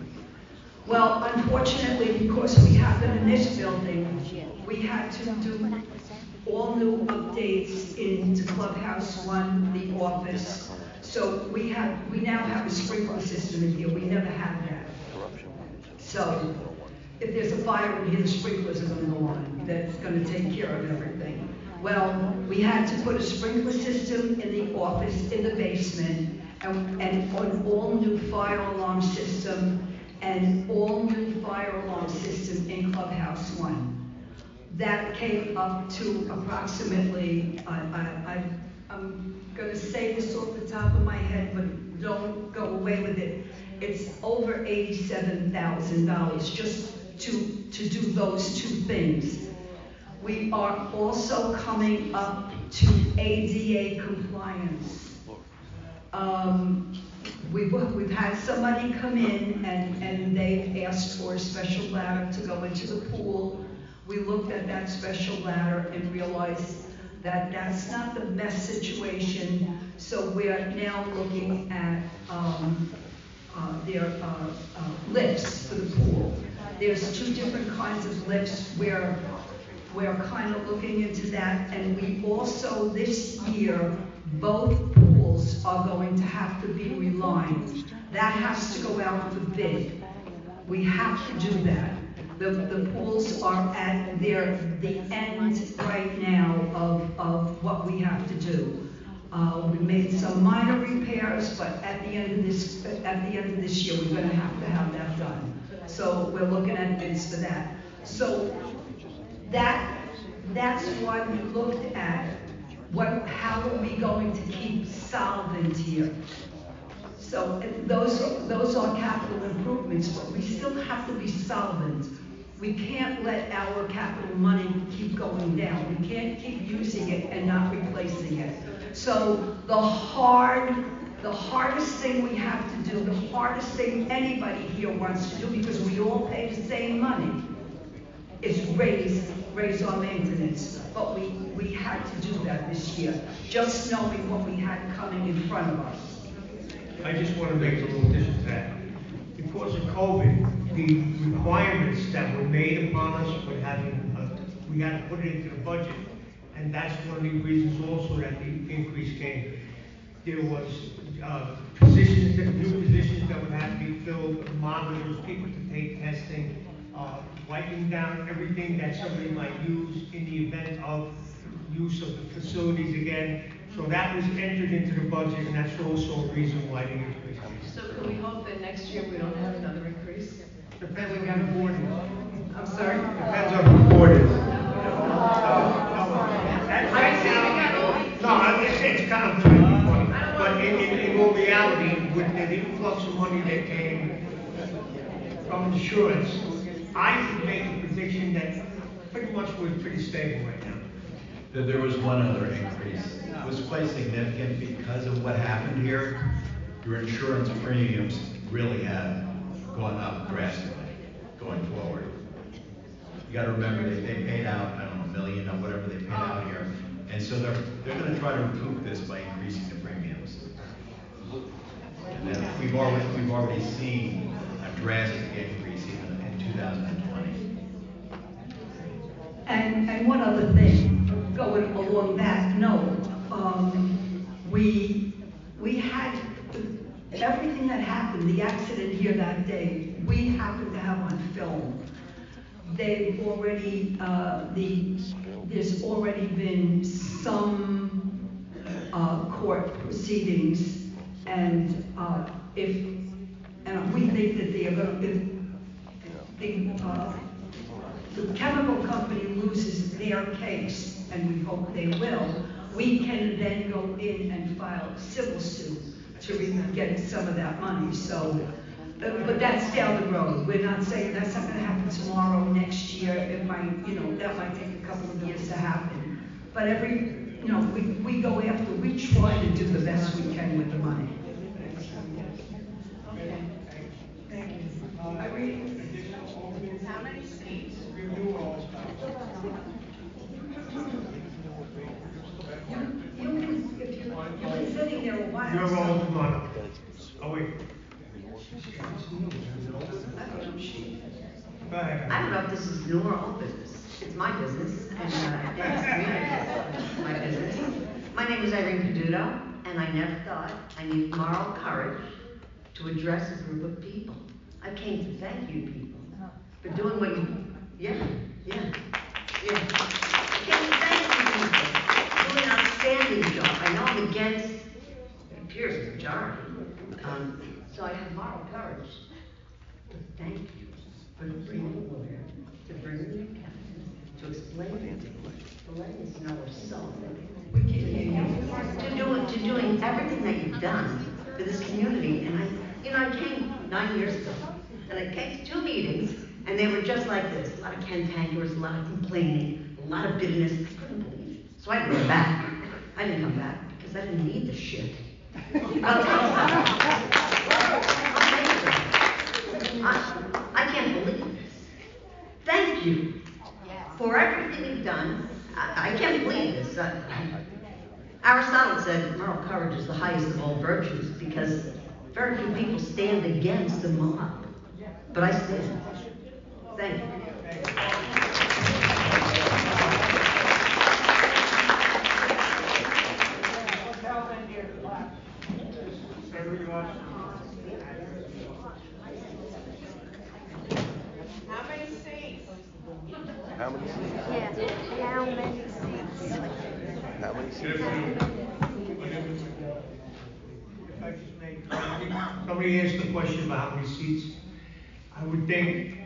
Well, unfortunately, because we have them in this building, we had to do all new updates into Clubhouse One, the office. So we have, we now have a sprinkler system in here, we never had that. So if there's a fire in here, the sprinklers are gonna go on, that's gonna take care of everything. Well, we had to put a sprinkler system in the office, in the basement, and, and an all-new fire alarm system, and all-new fire alarm system in Clubhouse One. That came up to approximately, I, I, I, I'm gonna say this off the top of my head, but don't go away with it. It's over eighty-seven thousand dollars just to, to do those two things. We are also coming up to ADA compliance. Um, we've, we've had somebody come in and, and they've asked for a special ladder to go into the pool. We looked at that special ladder and realized that that's not the best situation. So we're now looking at, um, uh, their, uh, uh, lifts for the pool. There's two different kinds of lifts where we're kind of looking into that. And we also, this year, both pools are going to have to be relined. That has to go out for bid. We have to do that. The, the pools are at their, the end right now of, of what we have to do. Uh, we made some minor repairs, but at the end of this, at the end of this year, we're gonna have to have that done. So we're looking at bids for that. So that, that's why we looked at what, how are we going to keep solvent here? So those, those are capital improvements, but we still have to be solvent. We can't let our capital money keep going down. We can't keep using it and not replacing it. So the hard, the hardest thing we have to do, the hardest thing anybody here wants to do, because we all pay the same money, is raise, raise our maintenance. But we, we had to do that this year, just knowing what we had coming in front of us. I just want to make a little addition to that. Because of COVID, the requirements that were made upon us for having, uh, we had to put it into the budget. And that's one of the reasons also that the increase came. There was, uh, positions, that- new positions that would have to be filled, monitors, people to take testing, uh, wiping down everything that somebody might use in the event of use of the facilities again. So that was entered into the budget, and that's also a reason why the increase. So can we hope that next year we don't have another increase? Depends on the board is. I'm sorry? Depends on who the board is. No, I- it's, it's kind of funny, but in, in, in all reality, with the influx of money that came from insurance, I could make a prediction that pretty much we're pretty stable right now. There- There was one other increase. It was quite significant because of what happened here. Your insurance premiums really have gone up drastically going forward. You gotta remember, they, they paid out, I don't know, a million or whatever they paid out here. And so they're, they're gonna try to recoup this by increasing the premiums. And then we've already, we've already seen a drastic increase even in two thousand and twenty. And, one other thing, going along that note, um, we, we had, everything that happened, the accident here that day, we happened to have on film. They've already, uh, the, there's already been some, uh, court proceedings, and, uh, if, and we think that they are gonna, if, the, uh, the chemical company loses their case, and we hope they will, we can then go in and file civil suit to re- get some of that money, so, uh, but that's down the road. We're not saying that's not gonna happen tomorrow, next year, it might, you know, that might take a couple of years to happen. But every, you know, we, we go after, we try to do the best we can with the money. Okay. Thank you. Irene? How many seats? You've been, if you, you've been sitting there a while. You're all, come. Oh, wait. Go ahead. I don't know if this is new or old business. It's my business, and uh, it's my business. My name is Irene Peduto, and I never thought I needed moral courage to address a group of people. I came to thank you people for doing what you, yeah, yeah, yeah. I came to thank you people, doing an outstanding job. I know I'm against, it appears a um, so I have moral courage. But thank you for bringing lawyer, to bring the accountant, to explain to let us know hear you. To doing, to doing everything that you've done for this community, and I, you know, I came nine years ago, and I came to two meetings, and they were just like this, a lot of cantankerous, a lot of complaining, a lot of bitterness, I couldn't believe it. So I come back. I didn't come back, because I didn't need the shit. I, I can't believe this. Thank you for everything you've done. I, I can't believe this. Uh, Aristotle said moral courage is the highest of all virtues because very few people stand against the mob. But I stand. Thank you. How many seats? How many seats? Yeah, how many seats? How many seats? Somebody asked a question about how many seats. I would think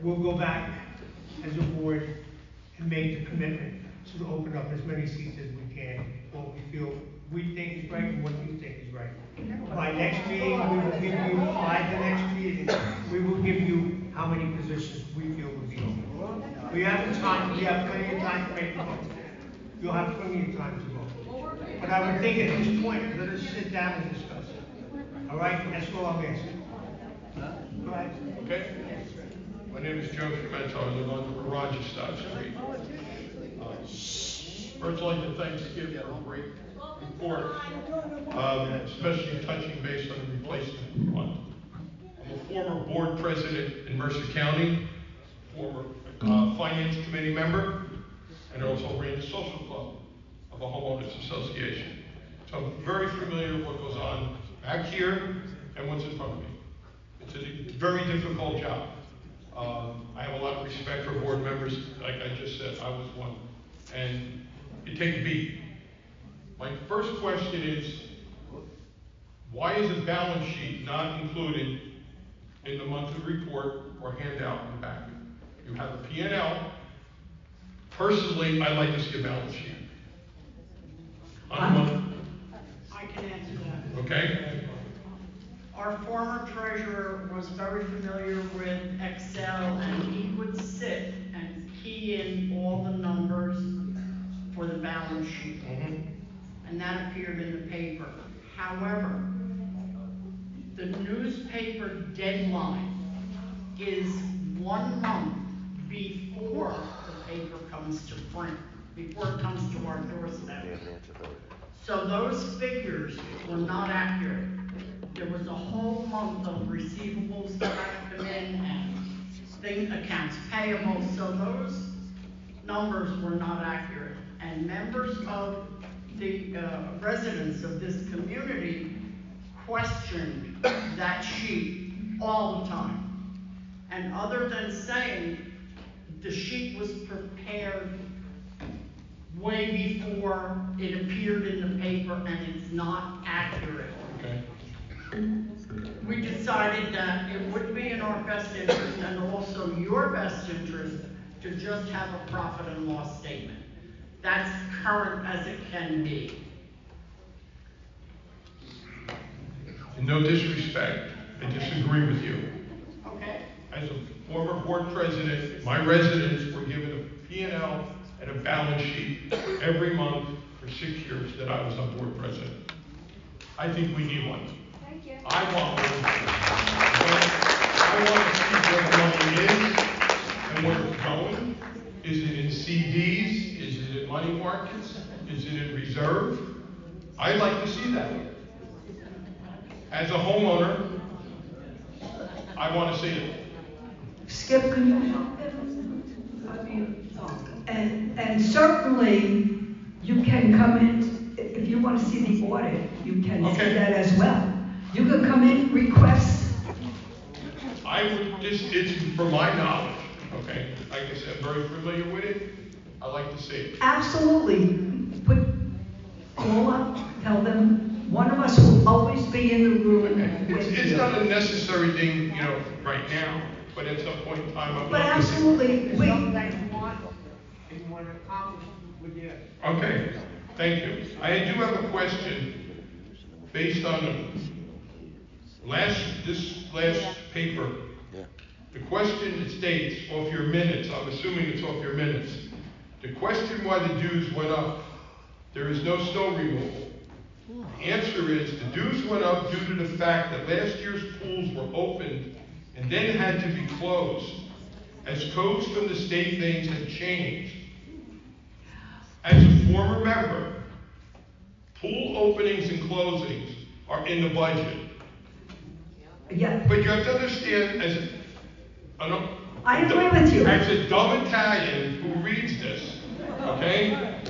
we'll go back as a board and make the commitment to open up as many seats as we can, what we feel we think is right and what you think is right. By next meeting, we will give you, by the next meeting, we will give you how many positions we feel would be open. We have time, we have plenty of time to make the vote. You'll have plenty of time to vote. But I would think at this point, let us sit down and discuss it. All right, that's all I'm asking. Go ahead. Okay? My name is Joe Frumento, I live on Rochester Street. Uh, First, I'd like to thank Skip for a great report, um, especially touching base on the replacement fund. I'm a former board president in Mercer County, former uh, finance committee member, and also ran the social club of a homeowners association. So I'm very familiar with what goes on back here and what's in front of me. It's a very difficult job. Um, I have a lot of respect for board members, like I just said, I was one. And you take a beat. My first question is, why is a balance sheet not included in the monthly report or handout in the back? You have a P and L. Personally, I like to see a balance sheet. On the month- I can answer that. Okay? Our former treasurer was very familiar with Excel and he would sit and key in all the numbers for the balance sheet. Mm-hmm. And that appeared in the paper. However, the newspaper deadline is one month before the paper comes to print, before it comes to our doorstep. So those figures were not accurate. There was a whole month of receivables that had come in and thing, accounts payable, so those numbers were not accurate. And members of the, uh, residents of this community questioned that sheet all the time. And other than saying the sheet was prepared way before it appeared in the paper and it's not accurate. Okay. We decided that it would be in our best interest and also your best interest to just have a profit and loss statement. That's current as it can be. In no disrespect, I disagree with you. Okay? As a former board president, my residents were given a P&L and a balance sheet every month for six years that I was on board president. I think we need one. Thank you. I want one. I want to see where the money is and where it's going. Is it in CDs? Is it in money markets? Is it in reserve? I'd like to see that. As a homeowner, I want to see it. Skip, can you help him? I mean, and, and certainly, you can come in, if you want to see the audit, you can see that as well. You can come in, request, I would just, it's for my knowledge, okay? Like I said, I'm very familiar with it. I like to see it. absolutely, put, call up, tell them, one of us will always be in the room It's, with it's you. not a necessary thing, you know, right now, but at some point in time, I would But like to see. absolutely, It's we, something that you want, and you want to accomplish with your Okay, thank you. I do have a question based on the last, this last paper. The question states, off your minutes, I'm assuming it's off your minutes. The question why the dues went up, there is no snow removal. The answer is, the dues went up due to the fact that last year's pools were opened and then had to be closed, as codes from the state things had changed. As a former member, pool openings and closings are in the budget. yeah, But you have to understand, as, I agree with you. As a dumb Italian who reads this, okay?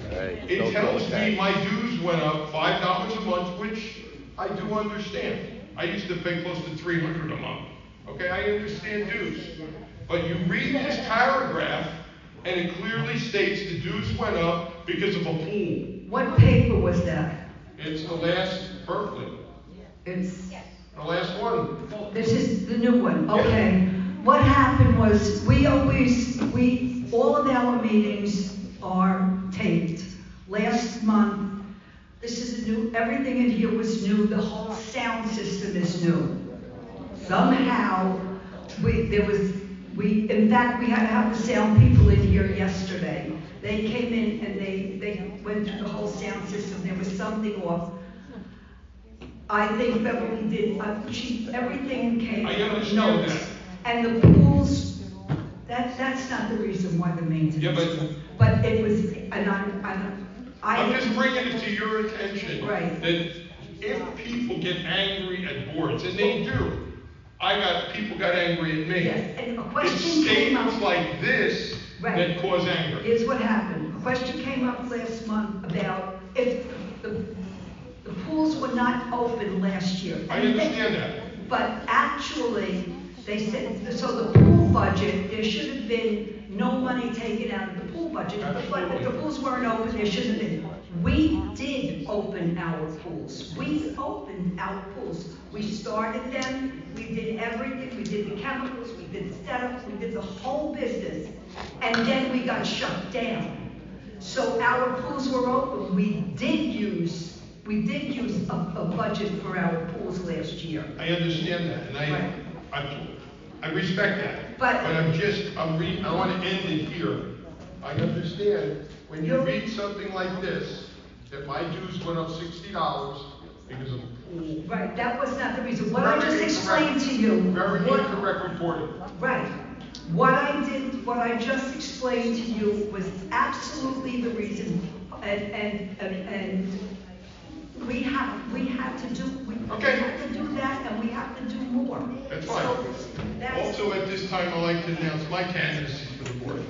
It tells me my dues went up five dollars a month, which I do understand. I used to pay close to three hundred a month, okay? I understand dues. But you read this paragraph, and it clearly states the dues went up because of a pool. what paper was that? It's the last Berkeley. It's, the last one. This is the new one, okay. What happened was, we always, we, all of our meetings are taped. Last month, this is new, everything in here was new, the whole sound system is new. Somehow, we, there was, we, in fact, we had to have the sound people in here yesterday. They came in and they, they went through the whole sound system, there was something off. I think Beverly did, uh, she, everything came. I understand notes. that. And the pools, that, that's not the reason why the maintenance. Yeah, but- But it was, and I'm, I'm, I. I'm just bringing it to your attention. Right. That if people get angry at boards, and they do, I got, people got angry at me. Yes, and a It's question came up. statements like this Right. that cause anger. Here's what happened. A question came up last month about if the, the pools were not open last year. I understand that. But actually, they said, so the pool budget, there should have been no money taken out of the pool budget. But if the pools weren't open, there shouldn't have been. We did open our pools. We opened our pools. We started them, we did everything, we did the chemicals, we did the setup, we did the whole business. And then we got shut down. So our pools were open. We did use, we did use a, a budget for our pools last year. I understand that, and I, I, I respect that. But- I'm just, I'm re, I wanna end it here. I understand, when you read something like this, that my dues went up sixty dollars because of pool. Right, that was not the reason. What I just Very explained incorrect- to you. Very what- incorrect reporting. Right. What I did, what I just explained to you was absolutely the reason, and, and, and, and we have, we had to do, we we Okay. had to do that, and we have to do more. That's So, fine. that's- Also, at this time, I'd like to announce my candidacy for the board.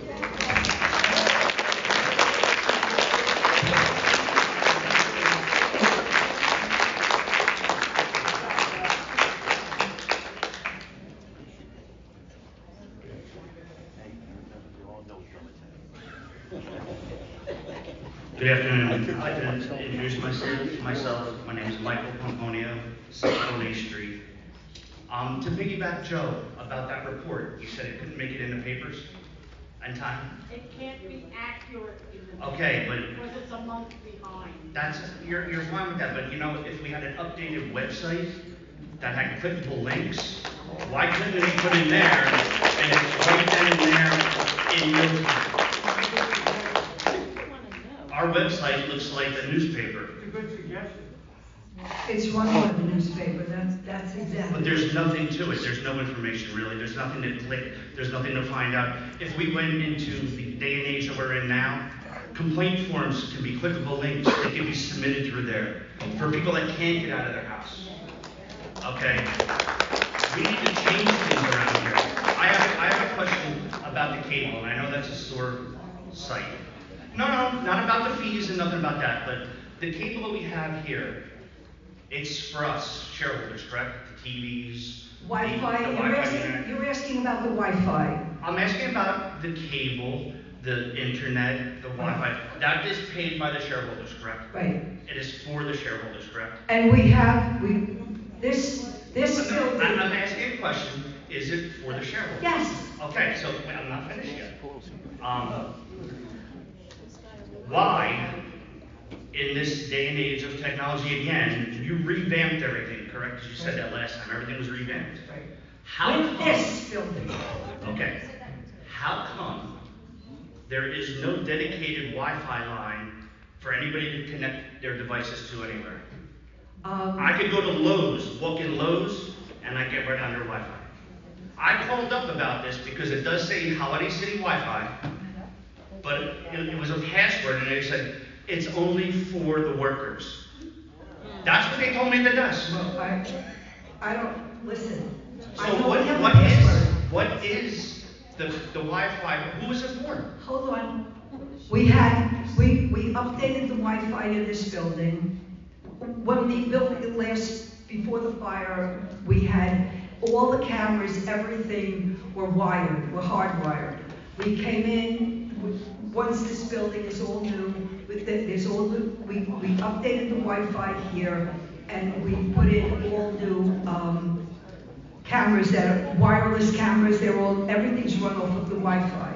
Good afternoon. I'd like to introduce myself. myself. My name is Michael Pomponio, 6 Bonnet Street. Um, to piggyback Joe about that report, you said it couldn't make it in the papers in time? It can't be accurate in the. Okay, but- Because it's a month behind. That's, you're, you're fine with that, but you know, if we had an updated website that had clickable links, why couldn't it be put in there and it's right then and there in no time? Our website looks like a newspaper. It's a good suggestion. It's run by the newspaper, that's, that's exactly. But there's nothing to it, there's no information really, there's nothing to click, there's nothing to find out. If we went into the day and age that we're in now, complaint forms can be clickable links, they can be submitted through there, for people that can't get out of their house. Okay? We need to change things around here. I have, I have a question about the cable, and I know that's a sore site. No, no, not about the fees and nothing about that, but the cable that we have here, it's for us shareholders, correct? The TVs. the- Wi-Fi, the you're Wi-Fi unit. asking, you're asking about the Wi-Fi. I'm asking about the cable, the internet, the Wi-Fi. That is paid by the shareholders, correct? Right. It is for the shareholders, correct? And we have, we, this, this I'm, building. I'm asking a question, is it for the shareholders? Yes. Okay, so wait, I'm not finished yet. Um, why, in this day and age of technology again, you revamped everything, correct? you said that last time, everything was revamped. Right. How With come? this building. Okay. How come there is no dedicated Wi-Fi line for anybody to connect their devices to anywhere? Um, I could go to Lowe's, walk in Lowe's, and I get right on their Wi-Fi. I called up about this because it does say Holiday City Wi-Fi, but it, it was a password, and they said it's only for the workers. That's what they told me at the desk. Well, I, I don't, listen. I So know what, we have a what is, password. what is the, the Wi-Fi, who is it for? Hold on. We had, we, we updated the Wi-Fi in this building. When we built it last, before the fire, we had all the cameras, everything were wired, were hardwired. We came in, once this building is all new, with the- there's all new, we, we updated the Wi-Fi here, and we put in all new, um, cameras that are wireless cameras, they're all, everything's run off of the Wi-Fi.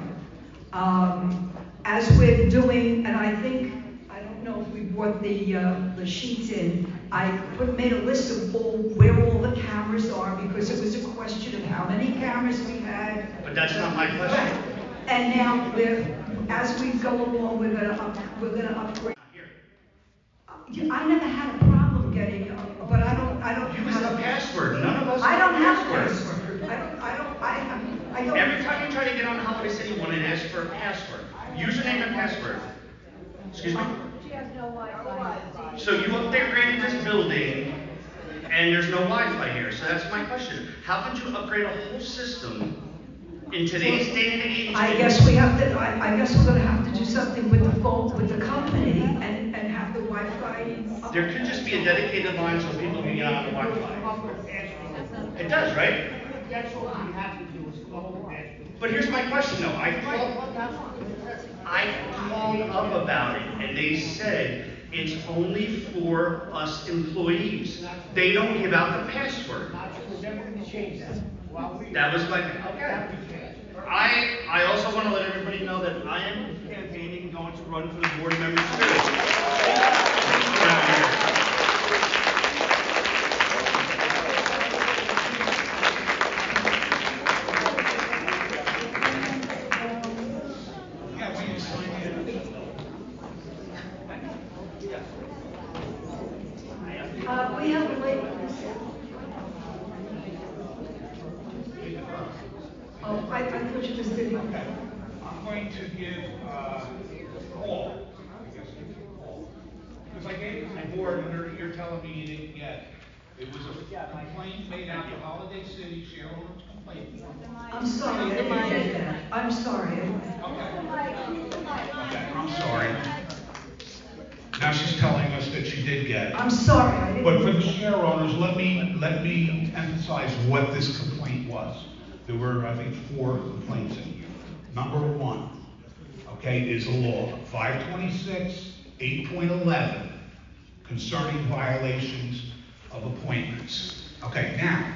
Um, as we're doing, and I think, I don't know if we brought the, uh, the sheets in, I put, made a list of all, where all the cameras are, because it was a question of how many cameras we had. But that's not my question. And now, we're, as we go along, we're gonna up, we're gonna upgrade. I never had a problem getting, uh, but I don't, I don't. Use the password. None of us I don't have have a passwords. password. I don't, I don't, I have, I don't. Every time you try to get on Holiday City One, it asks for a password. Username and password. Excuse me? She has no Wi-Fi. So you upgraded this building, and there's no Wi-Fi here, so that's my question. How could you upgrade a whole system in today's day and age? I guess we have to, I, I guess we're gonna have to do something with the phone, with the company and, and have the Wi-Fi. There could just be a dedicated line so people can get on the Wi-Fi. It does, right? That's all we have to do is call. But here's my question though, I called, I called up about it, and they said it's only for us employees. They don't give out the password. We're never gonna change that. That was my, okay. I, I also want to let everybody know that I am campaigning going to run for the board member Uh, we have a late. Oh, I, I thought you were sitting. I'm going to give, uh, a call, I guess it's a call. Because I gave it to the board and you're, you're telling me you didn't get it. It was a complaint made out to Holiday City shareholders complaint. I'm sorry, I didn't get that. I'm sorry. Okay, I'm sorry. Now she's telling us that she did get it. I'm sorry, I didn't. But for the share owners, let me, let me emphasize what this complaint was. There were, I think, four complaints in here. Number one, okay, is a law, five twenty-six, eight point eleven, concerning violations of appointments. Okay, now,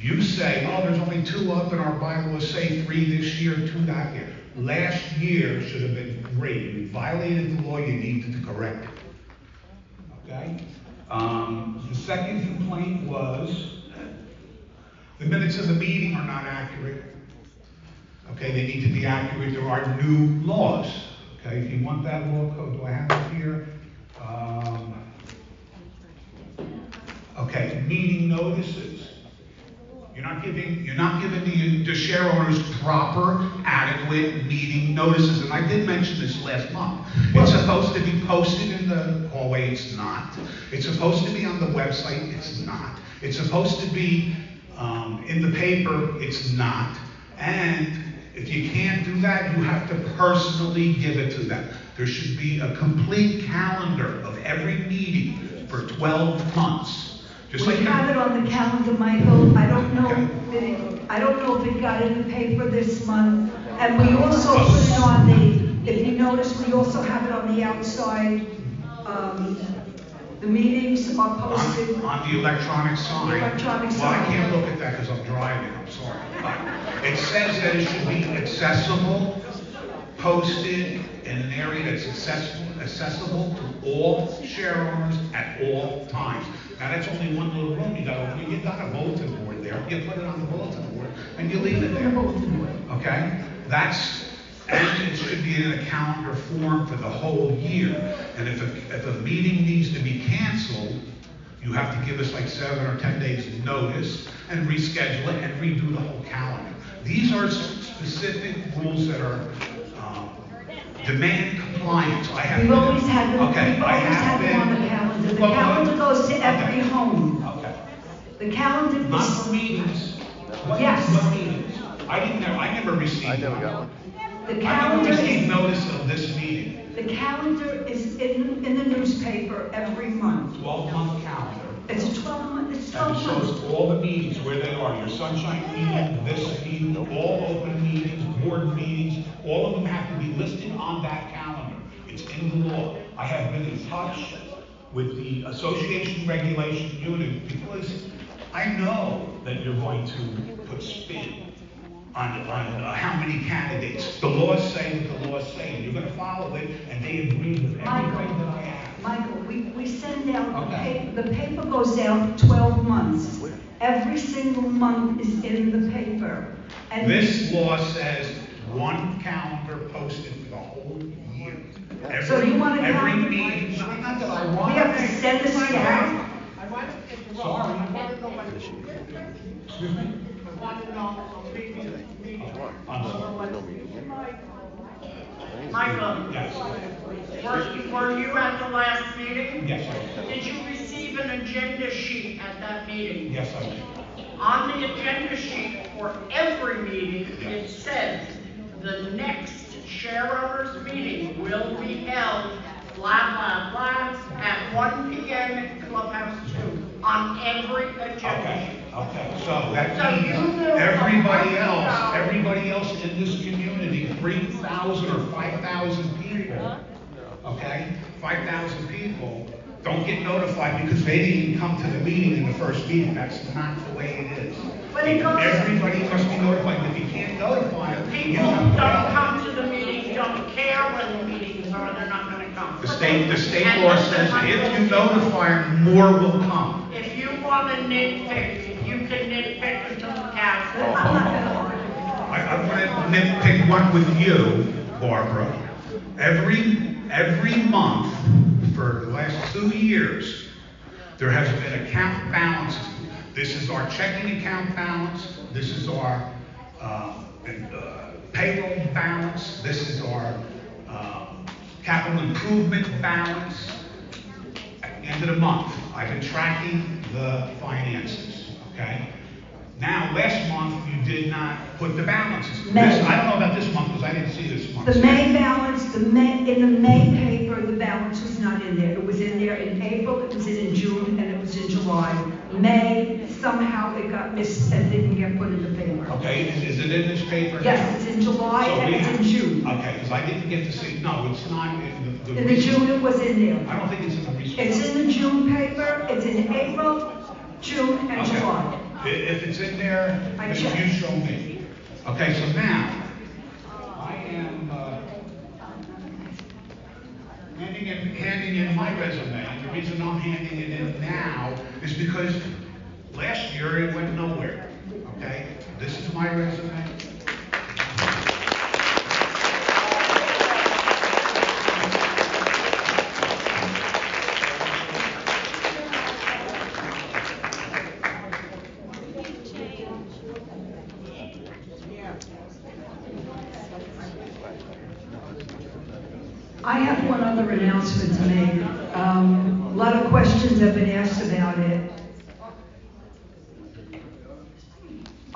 you say, oh, there's only two up and our bylaws say three this year, two that year. Last year should have been great. You violated the law, you needed to correct it. Okay? Um, the second complaint was, the minutes of the meeting are not accurate. Okay, they need to be accurate. There are new laws. Okay, if you want that law code, do I have it here? Um, okay, meeting notices. You're not giving, you're not giving the, the share owners proper, adequate meeting notices, and I did mention this last month. It's supposed to be posted in the hallway, it's not. It's supposed to be on the website, it's not. It's supposed to be, um, in the paper, it's not. And if you can't do that, you have to personally give it to them. There should be a complete calendar of every meeting for twelve months. Just We like have it on the calendar, Michael. I don't know, it- I don't know if it got in the paper this month. And we also put it on the, if you notice, we also have it on the outside. Um, The meetings are posted. On the electronic sign. Electronic Well, I can't look at that because I'm driving, I'm sorry. But it says that it should be accessible, posted in an area that's accessible, accessible to all share owners at all times. Now, that's only one little room you got, you got a bulletin board there, you put it on the bulletin board and you leave it there. Okay? That's, and it should be in a calendar form for the whole year. And if a, if a meeting needs to be canceled, you have to give us like seven or 10 days notice and reschedule it and redo the whole calendar. These are specific rules that are, um, demand compliance. I have. We've always had them, Okay, I have had them on the been. Calendar. The Well, calendar goes to okay. every home. Okay. The calendar Not is. for meetings. What- Yes. What meetings? I didn't know, I never received. I never got one. The I never calendar received is, notice of this meeting. the calendar is in, in the newspaper every month. Twelve-month calendar. It's a twelve month, it's And twelve it months. shows all the meetings, where they are, your sunshine meeting, this meeting, all open meetings, board meetings, all of them have to be listed on that calendar. It's in the law. I have been in touch with the association regulation unit because I know that you're going to put spin on, on uh, how many candidates. The laws say what the laws say, and you're gonna follow it, and they agree with everything that I ask. Michael, we, we send out, the Okay. pa- the paper goes out twelve months. Every single month is in the paper. And This law says one calendar posted for the whole year. So Every- you want a Every calendar? meeting, not that I We have to send this Sorry. out? I want to interrupt. Sorry. I want to know what. Excuse me? I want to know, so maybe, maybe. Michael. Yes. Were, were you at the last meeting? Yes, I Did you receive an agenda sheet at that meeting? Yes, I did. On the agenda sheet for every meeting, it says, the next share owners meeting will be held, blah, blah, blah, at one P M in Clubhouse Two, on every agenda Okay, okay, so that So means you everybody else, everybody else in this community, three thousand or five thousand people, okay? Five thousand people don't get notified because they didn't come to the meeting in the first meeting. That's not the way it is. But it goes- Everybody must be notified. If you can't notify them, you People have to don't come to the meeting, don't care when the meetings are, they're not gonna come. The state, the state And law listen, says Michael, if you notify them, more will come. If you want to nitpick, you can nitpick until the cows come oh, I, I want to nitpick one with you, Barbara. Every, every month for the last two years, there has been account balances. This is our checking account balance, this is our, uh, uh, payroll balance, this is our, uh, capital improvement balance. At the end of the month, I've been tracking the finances, okay? Now, last month, you did not put the balances. This, I don't know about this month, because I didn't see this month. The May balance, the May, in the May paper, the balance was not in there. It was in there in April, it was in in June, and it was in July. May, somehow it got missed and didn't get put in the paper. Okay, is, is it in this paper? Yes, it's in July So and we it's in have- June. Okay, because I didn't get to see, no, it's not in the. In the June, it was in there. I don't think it's in the recent. It's in the June paper, it's in April, June, and Okay. July. I- If it's in there, I then checked. you show me. Okay, so now, I am, uh, handing in, handing in my resume. The reason I'm handing it in now is because last year it went nowhere, okay? This is my resume. I have one other announcement to make. Um, a lot of questions have been asked about it.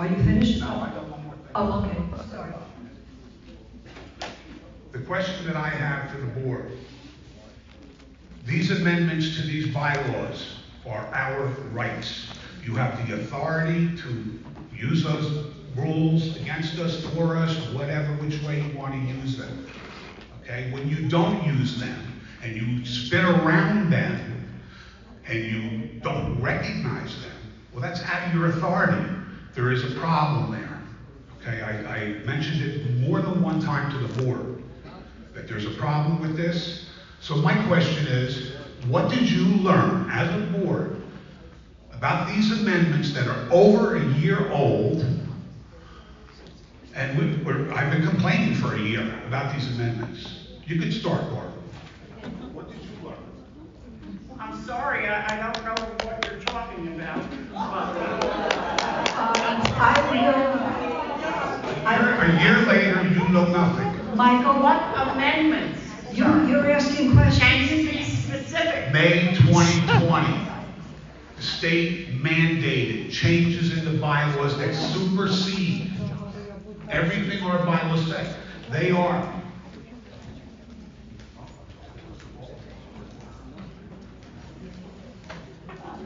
Are you finished? No, I got one more thing. Oh, okay, sorry. The question that I have to the board, these amendments to these bylaws are our rights. You have the authority to use those rules against us, for us, whatever which way you want to use them. Okay, when you don't use them and you spin around them and you don't recognize them, well, that's out of your authority. There is a problem there. Okay, I, I mentioned it more than one time to the board that there's a problem with this. So my question is, what did you learn as a board about these amendments that are over a year old? And I've been complaining for a year about these amendments. You could start, Barbara. What did you learn? I'm sorry, I, I don't know what you're talking about, but. I will, A year later, you know nothing. Michael, What amendments? you, you're asking questions. Can you be specific? May 2020, the state mandated changes in the bylaws that supersede everything our bylaws say. They are.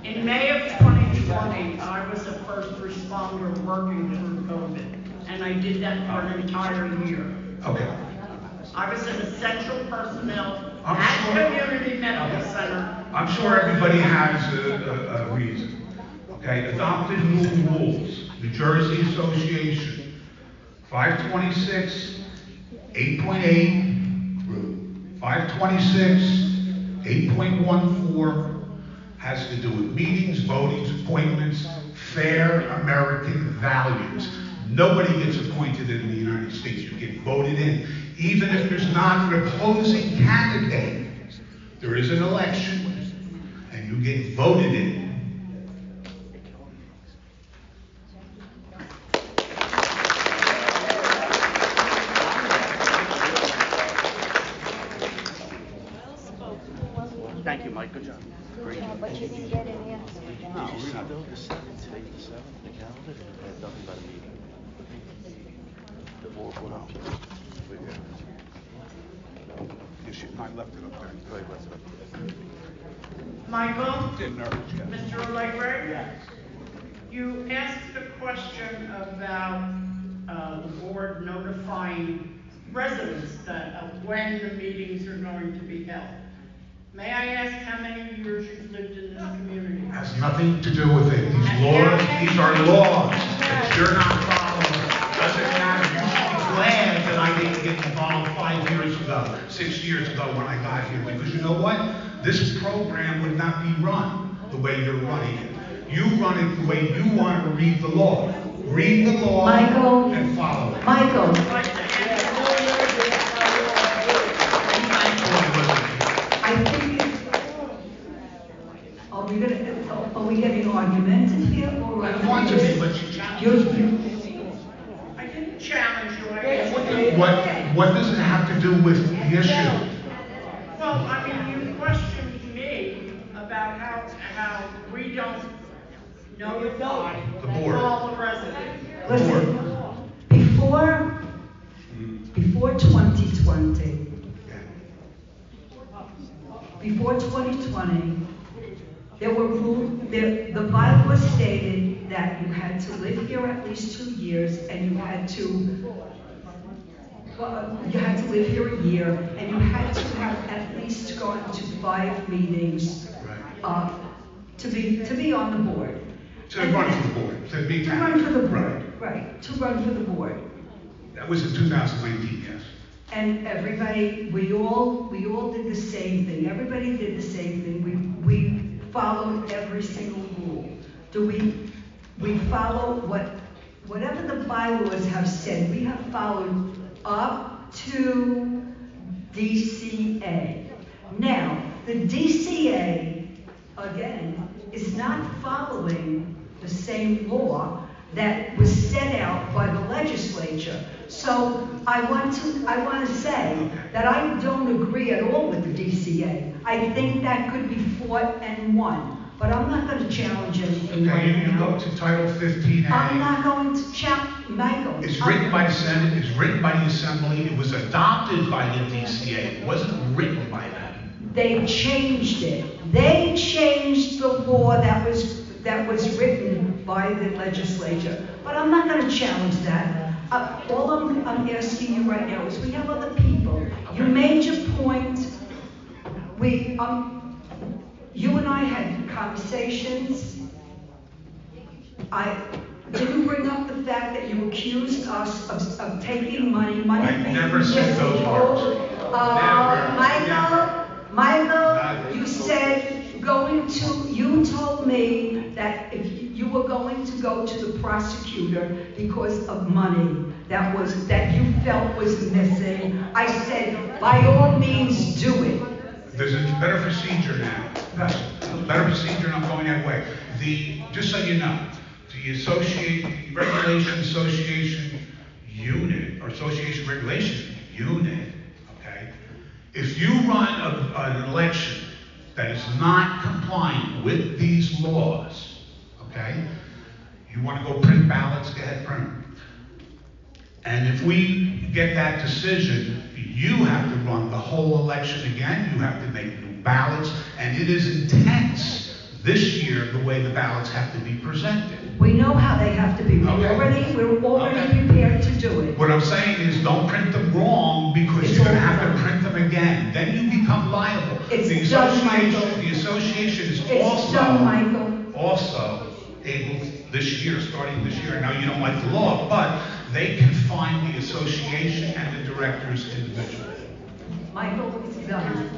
In May of 2020, I was a first responder working through COVID, and I did that for an entire year. Okay. I was an essential personnel I'm at sure- Community Medical Center. I'm sure everybody has a, a, a reason. Okay, adopted new rules, New Jersey Association, 526, 8.8, 526, 8.14, has to do with meetings, votings, appointments, fair American values. Nobody gets appointed in the United States, you get voted in. Even if there's not an opposing candidate, there is an election, and you get voted in. Thank you, Mike, good job. Great. But you didn't get an answer. No, we're not doing the seventh, today's the seventh, the calendar, and there's nothing about a meeting. The board put up. We're here. You should, I left it up there. Right, left it up there. Michael? Getting nervous, yeah. Mr. Allegri? You asked a question about uh, the board notifying residents that of when the meetings are going to be held. May I ask how many years you've lived in this community? It Has nothing to do with it. These laws, these are laws. If you're not following, doesn't matter. You should be glad that I didn't get involved five years ago, six years ago when I got here. Because you know what? This program would not be run the way you're running it. You run it the way you want to read the law. Read the law Michael. and follow it. Michael, I think, are we gonna, are we getting argumentative here or? I don't want to be, but you challenged You're- I didn't challenge you, I What, what does it have to do with the issue? There, the bylaw stated that you had to live here at least two years and you had to, well, you had to live here a year and you had to have at least gone to five meetings, uh, to be, to be on the board. To run for the board, to be To run for the Right. board, right, to run for the board. That was in 2019, yes. And everybody, we all, we all did the same thing. Everybody did the same thing. We, we followed every single rule. Do we, we follow what, whatever the bylaws have said, we have followed up to DCA. Now, the DCA, again, is not following the same law that was set out by the legislature. So I want to, I want to say that I don't agree at all with the DCA. I think that could be fought and won, but I'm not going to challenge anything Okay, you right can go now. to Title 15A. I'm not going to challenge, Michael. It's written by the Senate, it's written by the Assembly, it was adopted by the DCA, it wasn't written by them. They changed it. They changed the law that was, that was written by the legislature. But I'm not gonna challenge that. Uh, all I'm, I'm asking you right now is, we have other people. You made your point. We, um, you and I had conversations. I didn't bring up the fact that you accused us of, of taking money, money. I never said those words. Uh, Michael, Michael, you said going to, you told me that if were going to go to the prosecutor because of money that was, that you felt was missing. I said, by all means, do it. There's a better procedure now. Better procedure, I'm going that way. The, just so you know, the associate, the regulation association unit, or association regulation unit, okay? If you run a, an election that is not compliant with these laws, okay? You want to go print ballots, go ahead, print them. And if we get that decision, you have to run the whole election again, you have to make new ballots, and it is intense this year, the way the ballots have to be presented. We know how they have to be. We're Okay. already, we're already prepared to do it. What I'm saying is, don't print them wrong, because you're gonna have to print them again, then you become liable. It's The done, association, Michael. the association is It's also. done, Michael. Also, a year, starting this year. Now, you don't like the law, but they can fine the association and the directors individually. Michael, it's done.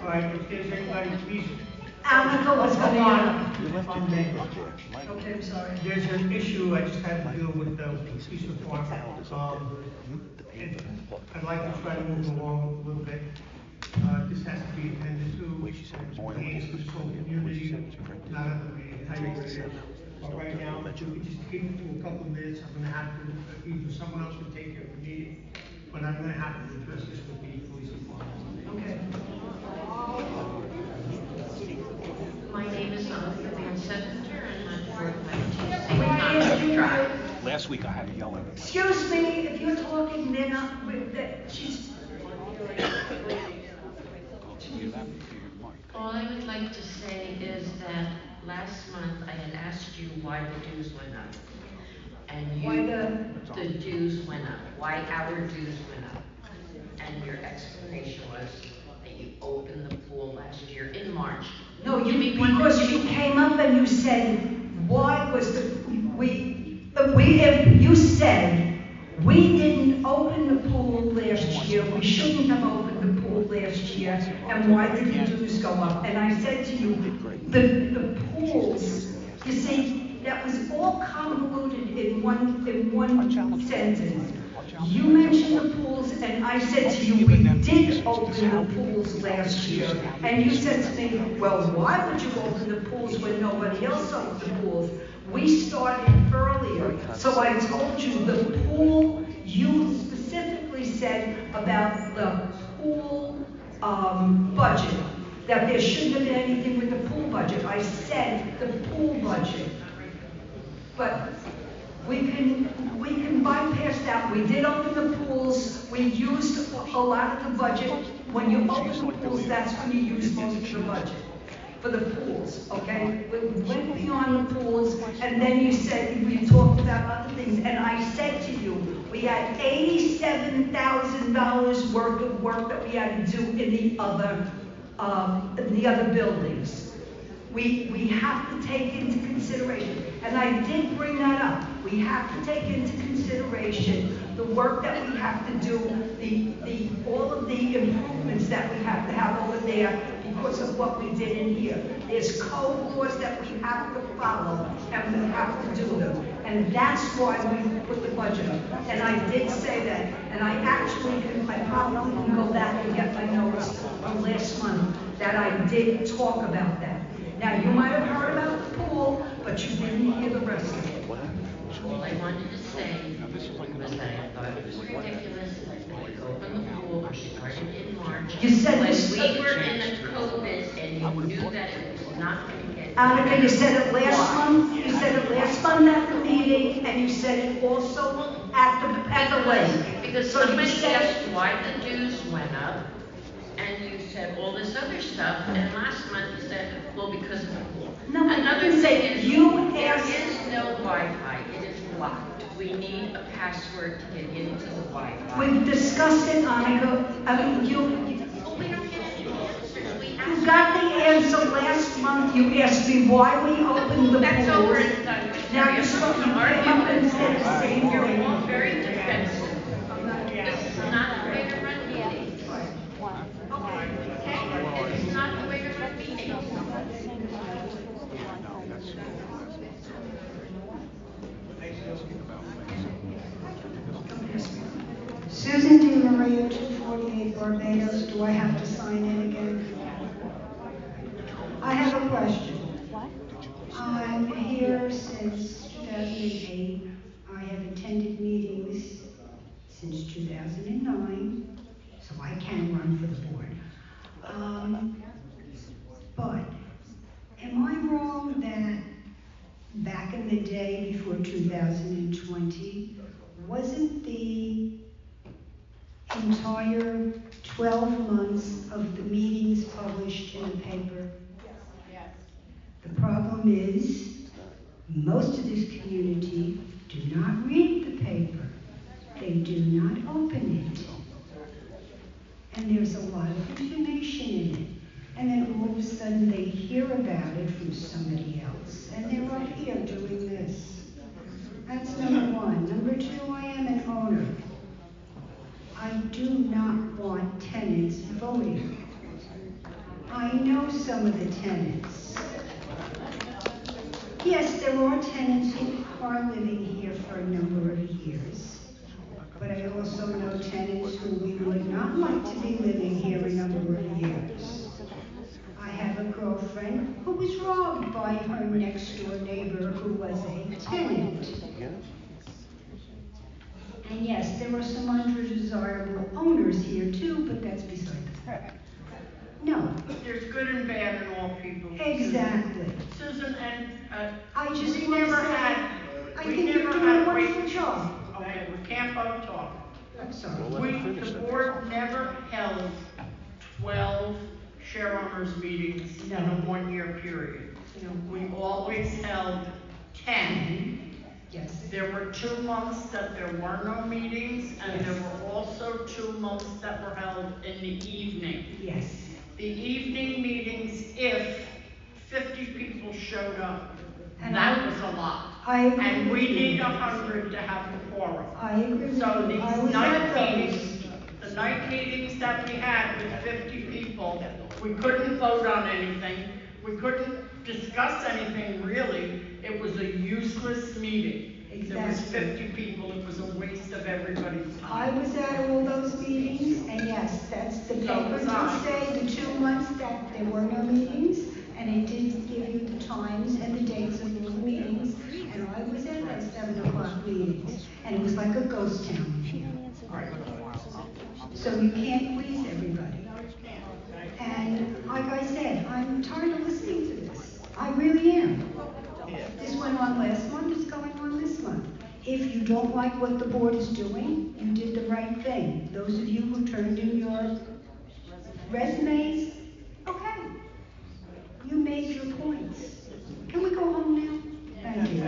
All right, if there's anybody, please. Annika was Hold gonna- on, if I may. Okay, I'm sorry. There's an issue I just had to deal with, uh, police department. Um, I'd like to try to move along a little bit. Uh, this has to be attended to, which pertains to this whole community, not under the title it is. But right now, if we just keep it to a couple of minutes, I'm gonna have to, uh, either someone else will take care of the meeting, but I'm gonna have to address this with the police department. Okay. My name is Annika Van Seventer, and I'm for May I ask you- Drive. Last week I had to yell at her. Excuse me, if you're talking, then I, with that, she's, All I would like to say is that last month I had asked you why the dues went up. And you. Why the- The dues went up, why our dues went up. And your explanation was that you opened the pool last year in March. no, Give me you, one- because you came up and you said, why was the, we, uh, we, if you said, we didn't open the pool last year, we shouldn't have opened the pool last year, and why did the dues go up? And I said to you, the, the pools, you see, that was all convoluted in one, in one sentence. You mentioned the pools, and I said to you, we did open the pools last year. And you said to me, well, why would you open the pools when nobody else opened the pools? We started earlier, so I told you the pool, you specifically said about the pool, um, budget, that there shouldn't have been anything with the pool budget. I said the pool budget. But we can, we can bypass that. We did open the pools, we used a lot of the budget. When you open the pools, that's when you use most of the budget for the pools, okay? We went beyond the pools, and then you said, we talked about other things, and I said to you, we had eighty-seven thousand dollars worth of work that we had to do in the other, um, in the other buildings. We, we have to take into consideration, and I did bring that up. We have to take into consideration the work that we have to do, the, the, all of the improvements that we have to have over there because of what we did in here. There's code laws that we have to follow, and we have to do them. And that's why we put the budget up. And I did say that, and I actually can, I probably can go back and get my notes from last month, that I did talk about that. Now, you might have heard about the pool, but you didn't hear the rest of it. All I wanted to say was that I thought it was ridiculous that they opened the pool starting in March. You said this- we were in the COVID and you knew that it was not going to get. Annika, you said it last month, you said it last month at the meeting, and you said it also at the, at the lake. Because So you somebody said- asked why the dues went up, and you said all this other stuff, and last month you said, well, because of the pool. No, I Another didn't say- thing is, you there asked- is no Wi-Fi, it is locked. We need a password to get into the Wi-Fi. We've discussed it, Annika, I mean, you, you But we don't get any answers, we you asked. got the answer last month, you asked me why we opened the pools. That's over and done. Now you're supposed to came up and said the same You're thing. all very defensive. This is not the way to run meetings. Okay? This is not the way to run meetings. Susan Di Maria, 248 Barbados. Do I have to sign in again? I have a question. I'm here since 2008. I have attended meetings since 2009, so I can run for the board. Um, But am I wrong that back in the day before 2020, wasn't the entire 12 months of the meetings published in the paper? The problem is, most of this community do not read the paper. They do not open it. And there's a lot of information in it. and then all of a sudden they hear about it from somebody else, and they're up here doing this. That's number one. Number two, I am an owner. I do not want tenants voting. I know some of the tenants. Yes, there are tenants who are living here for a number of years. But I also know tenants who we would not like to be living here a number of years. I have a girlfriend who was robbed by her next door neighbor who was a tenant. And yes, there are some undesirable owners here too, but that's beside the point. No, There's good and bad in all people. Exactly. Susan, and, uh. I just we wanna never say, had- I we think you're never doing a had wonderful great- job. Okay, we can't both talk. I'm sorry. We, the board never held twelve share owners meetings in a one-year period. We always held ten. Yes. There were two months that there were no meetings, and there were also two months that were held in the evening. Yes. The evening meetings, if fifty people showed up, And that was a lot. I agree And we with you. need a hundred to have a quorum. I agree with So you. I these was night those. meetings, the night meetings that we had with fifty people, we couldn't vote on anything, we couldn't discuss anything really, it was a useless meeting. There was Exactly. fifty people, it was a waste of everybody's time. I time. was at all those meetings, and yes, that's, the So paper was did I. say the two months that there were no meetings, and it did give you the times and the dates of those meetings, and I was at seven o'clock meetings, and it was like a ghost town. So you can't please everybody. And like I said, I'm tired of listening to this. I really am. This went on last month, it's going on this month. If you don't like what the board is doing, you did the right thing. Those of you who turned in your resumes, okay. You made your points. Can we go home now? Thank you.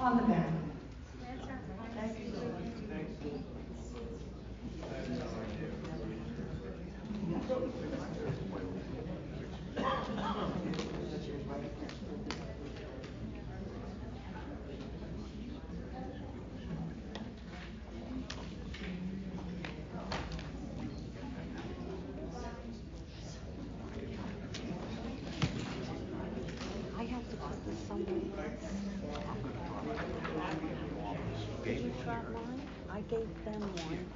On the back. I have to put this somewhere Did you drop mine? I gave them one.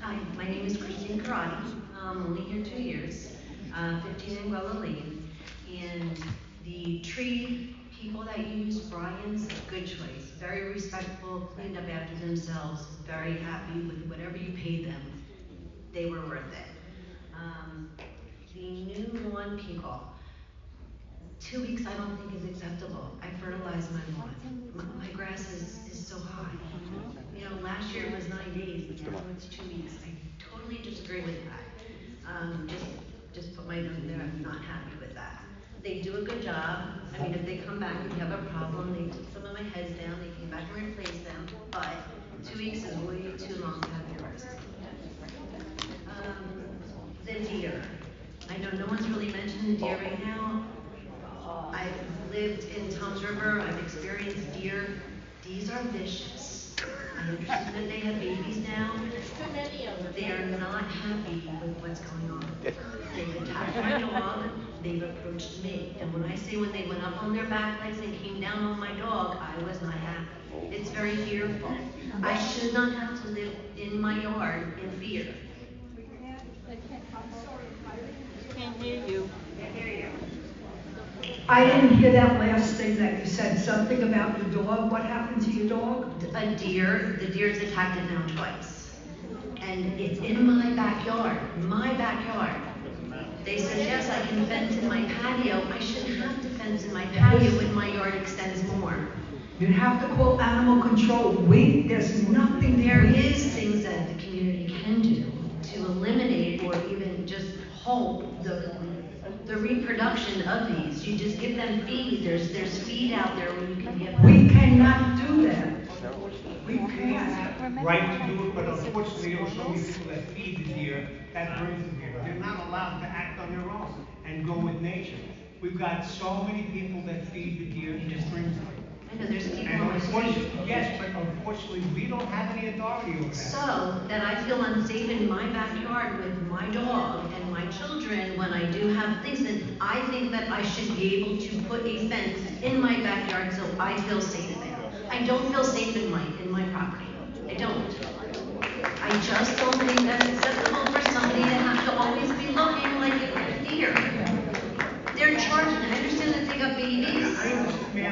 Hi, my name is Christine Karati. I'm only here two years, uh, 15 Anguilla Lane. And the tree people that use Brian's, good choice. Very respectful, cleaned up after themselves, very happy with whatever you paid them. They were worth it. Um, the new lawn people, two weeks I don't think is acceptable. I fertilize my lawn. My, my grass is, is so high. You know, last year it was nine days, now it's two weeks. I totally disagree with that. Um, just, just put my note there, I'm not happy. They do a good job. I mean, if they come back and you have a problem, they took some of my heads down, they came back and replaced them, but two weeks is way too long to have yours. Um, the deer. I know no one's really mentioned the deer right now. I've lived in Toms River, I've experienced deer. These are vicious. I understand that they have babies now. They are not happy with what's going on. They've attacked my dog, they've approached me. And when I say when they went up on their back legs and came down on my dog, I was not happy. It's very fearful. I should not have to live in my yard in fear. Can't hear you. I didn't hear that last thing that you said, something about your dog. What happened to your dog? A deer, the deer's attacked it now twice. And it's in my backyard, my backyard. They said, yes, I can fence in my patio. I shouldn't have to fence in my patio when my yard extends more. You'd have to call animal control. We, there's nothing There there. is things that the community can do to eliminate or even just halt the, the reproduction of these. You just give them feed. There's, there's feed out there where you can give them. We cannot do that. We can't. right to do it, but unfortunately, there are so many people that feed the deer, that brings the deer. They're not allowed to act their own and go with nature. We've got so many people that feed the deer, and this brings them. I know, there's people And on the unfortunately, street. yes, but unfortunately, we don't have any authority over that. So that I feel unsafe in my backyard with my dog and my children when I do have things, then I think that I should be able to put a fence in my backyard so I feel safe there. I don't feel safe in my, in my property. I don't. I just don't think that's acceptable for somebody to have to always be looking like a deer. They're charging, I understand that they got babies,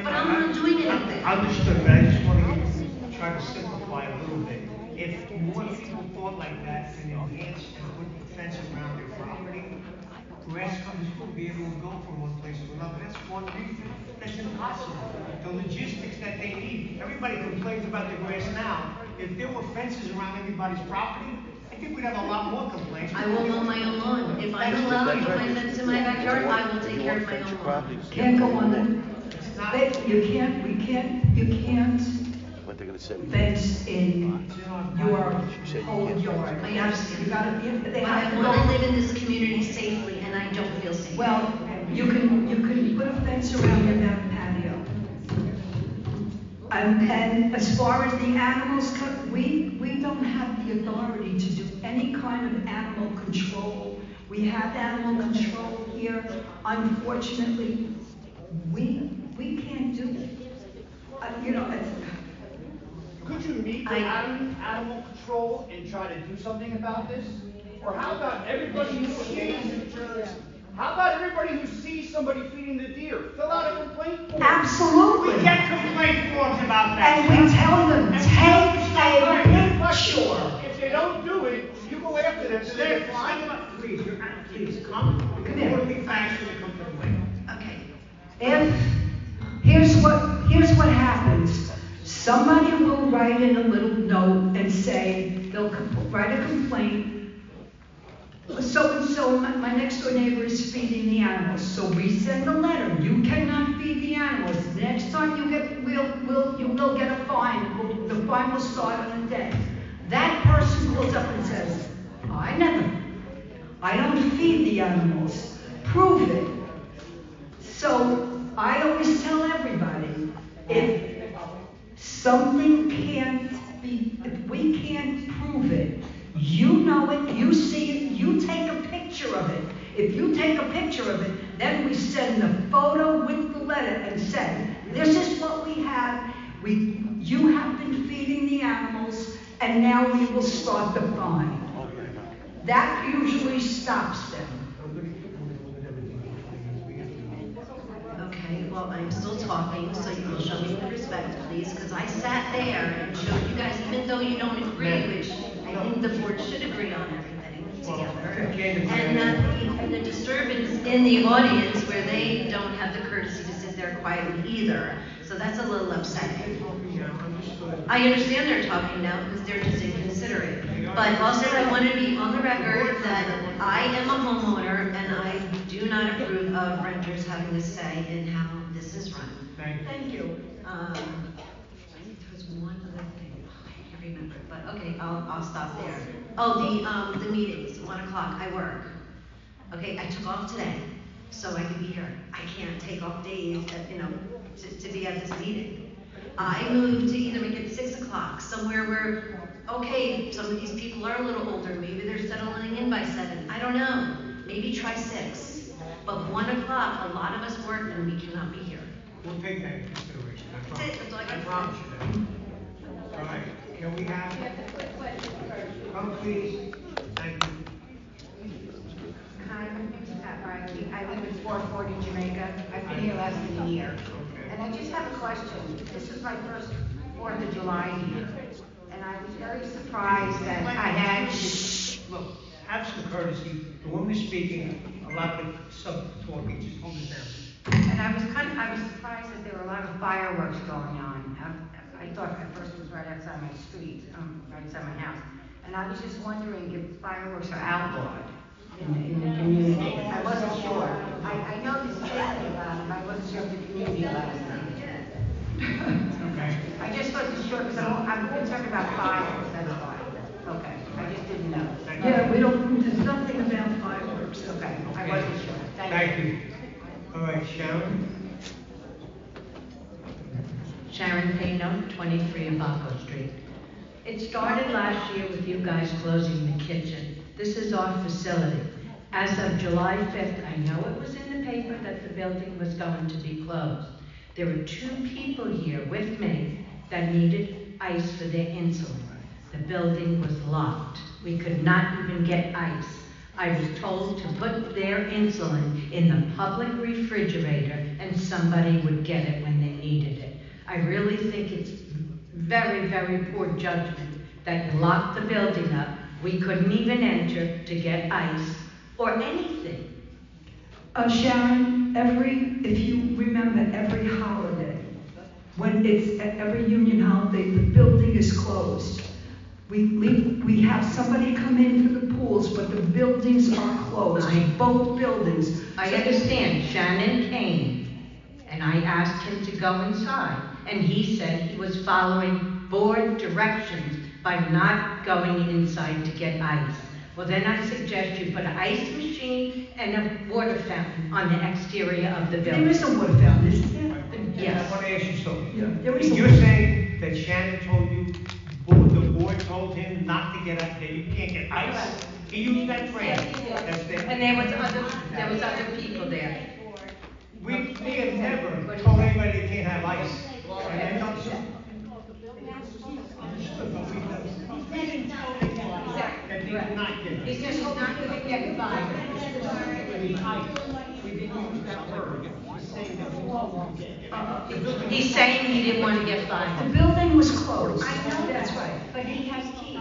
but I'm not doing anything. Understood, but I just want to try to simplify a little bit. If more people thought like that and enhance and put the fence around their property, grass cutters will be able to go from one place to another. That's one reason. That's impossible. The logistics that they need. Everybody complains about the grass now. If there were fences around everybody's property, I think we'd have a lot more complaints. I will mow my own lawn. If I'm allowed to put my fence in my backyard, I will take care of my own lawn. Can't go on the, they- you can't, we can't, you can't What they're gonna say. fence in your whole yard. I You have- understand. You gotta, you- they But have I to want to go. live in this community safely, and I don't feel safe. Well, you can, you can put a fence around your back patio. And, and as far as the animals, go, we, we don't have the authority to do any kind of animal control. We have animal control here. Unfortunately, we, we can't do it. Uh, you know, it's, Could you meet with I- anim- animal control and try to do something about this? Or how about everybody who sees, how about everybody who sees somebody feeding the deer, fill out a complaint form? Absolutely. We get complaint forms about that. and we tell them, And take stop a writing questions. picture. If they don't do it, you go after them, so they Stay, get fined. please, you're, please, come, Come here. orderly fashion and come to the way. Okay. If, here's what, here's what happens. Somebody will write in a little note and say, they'll com- write a complaint. So-and-so, my, my next door neighbor is feeding the animals, so we send a letter, you cannot feed the animals. Next time you get, we'll, we'll, you will get a fine, Will- the fine will start on a day. That person calls up and says, I never, I don't feed the animals, prove it. So I always tell everybody, if something can't be, if we can't prove it, you know it, you see it, you take a picture of it. If you take a picture of it, then we send the photo with the letter and say, this is what we have, we, you have been feeding the animals, and now we will start the fine. That usually stops them. Okay, well, I'm still talking, so you will show me the respect, please, because I sat there and showed you guys, even though you don't agree, which I think the board should agree on everything together. And that the, and the disturbance in the audience where they don't have the courtesy to sit there quietly either. So that's a little upsetting. I understand they're talking now because they're just inconsiderate. But also I want to be on the record that I am a homeowner and I do not approve of renters having a say in how this is run. Thank you. Thank you. Um, there was one other thing, I can't remember, but okay, I'll, I'll stop there. Oh, the, um, the meetings, one o'clock, I work. Okay, I took off today, so I can be here. I can't take off days, uh, you know, to, to be at this meeting. I moved to either make it six o'clock, somewhere where, okay, some of these people are a little older, maybe they're settling in by seven, I don't know. Maybe try six. But one o'clock, a lot of us work and we cannot be here. We'll take that into consideration, I That's it, promise. that's all I I got. promise you that. All right, can we have, come please, thank you. Hi, my name is Pat Riley. I live in 440 Jamaica. I've been here less than a year. And I just have a question. This is my first Fourth of July here. And I was very surprised that I had to Look, have some courtesy, the woman is speaking, a lot of sub-floor beaches, homeless there. And I was kind of, I was surprised that there were a lot of fireworks going on. I, I thought at first it was right outside my street, um, right outside my house. And I was just wondering if fireworks are outlawed in the, in the community. I wasn't sure. I, I know this is about it, I wasn't sure if the community allowed it. okay. I just wasn't sure because I'm, I'm concerned about fireworks. that's why. Okay, I just didn't know. Yeah, we don't, there's nothing about fireworks. Okay, I wasn't sure. Thank Thank you. All right, Sharon? Sharon Payno, 23 Abaco Street. It started last year with you guys closing the kitchen. This is our facility. As of July 5th, I know it was in the paper that the building was going to be closed. There were two people here with me that needed ice for their insulin. The building was locked. We could not even get ice. I was told to put their insulin in the public refrigerator and somebody would get it when they needed it. I really think it's very, very poor judgment that you locked the building up. We couldn't even enter to get ice or anything. Uh, Sharon, every, if you remember, every holiday, when it's, at every union holiday, the building is closed. We leave, we have somebody come in for the pools, but the buildings are closed, I- both buildings. I understand Shannon came and I asked him to go inside and he said he was following board directions by not going inside to get ice. Well, then I suggest you put an ice machine and a water fountain on the exterior of the building. There is a water fountain, isn't there? Yes. I want to ask you something. Yeah, there is a- You're saying that Shannon told you, board- the board told him not to get, up- there, you can't get ice? He used that phrase. That's the- And there was other, there was other people there. We, we have never told anybody they can't have ice. And then some- Understood, but we don't. We didn't tell them that they could not get ice. said he's not gonna get five. We didn't use that word. He's saying that we won't get. He's saying he didn't want to get fired. The building was closed. I know That's that, right. But he has keys.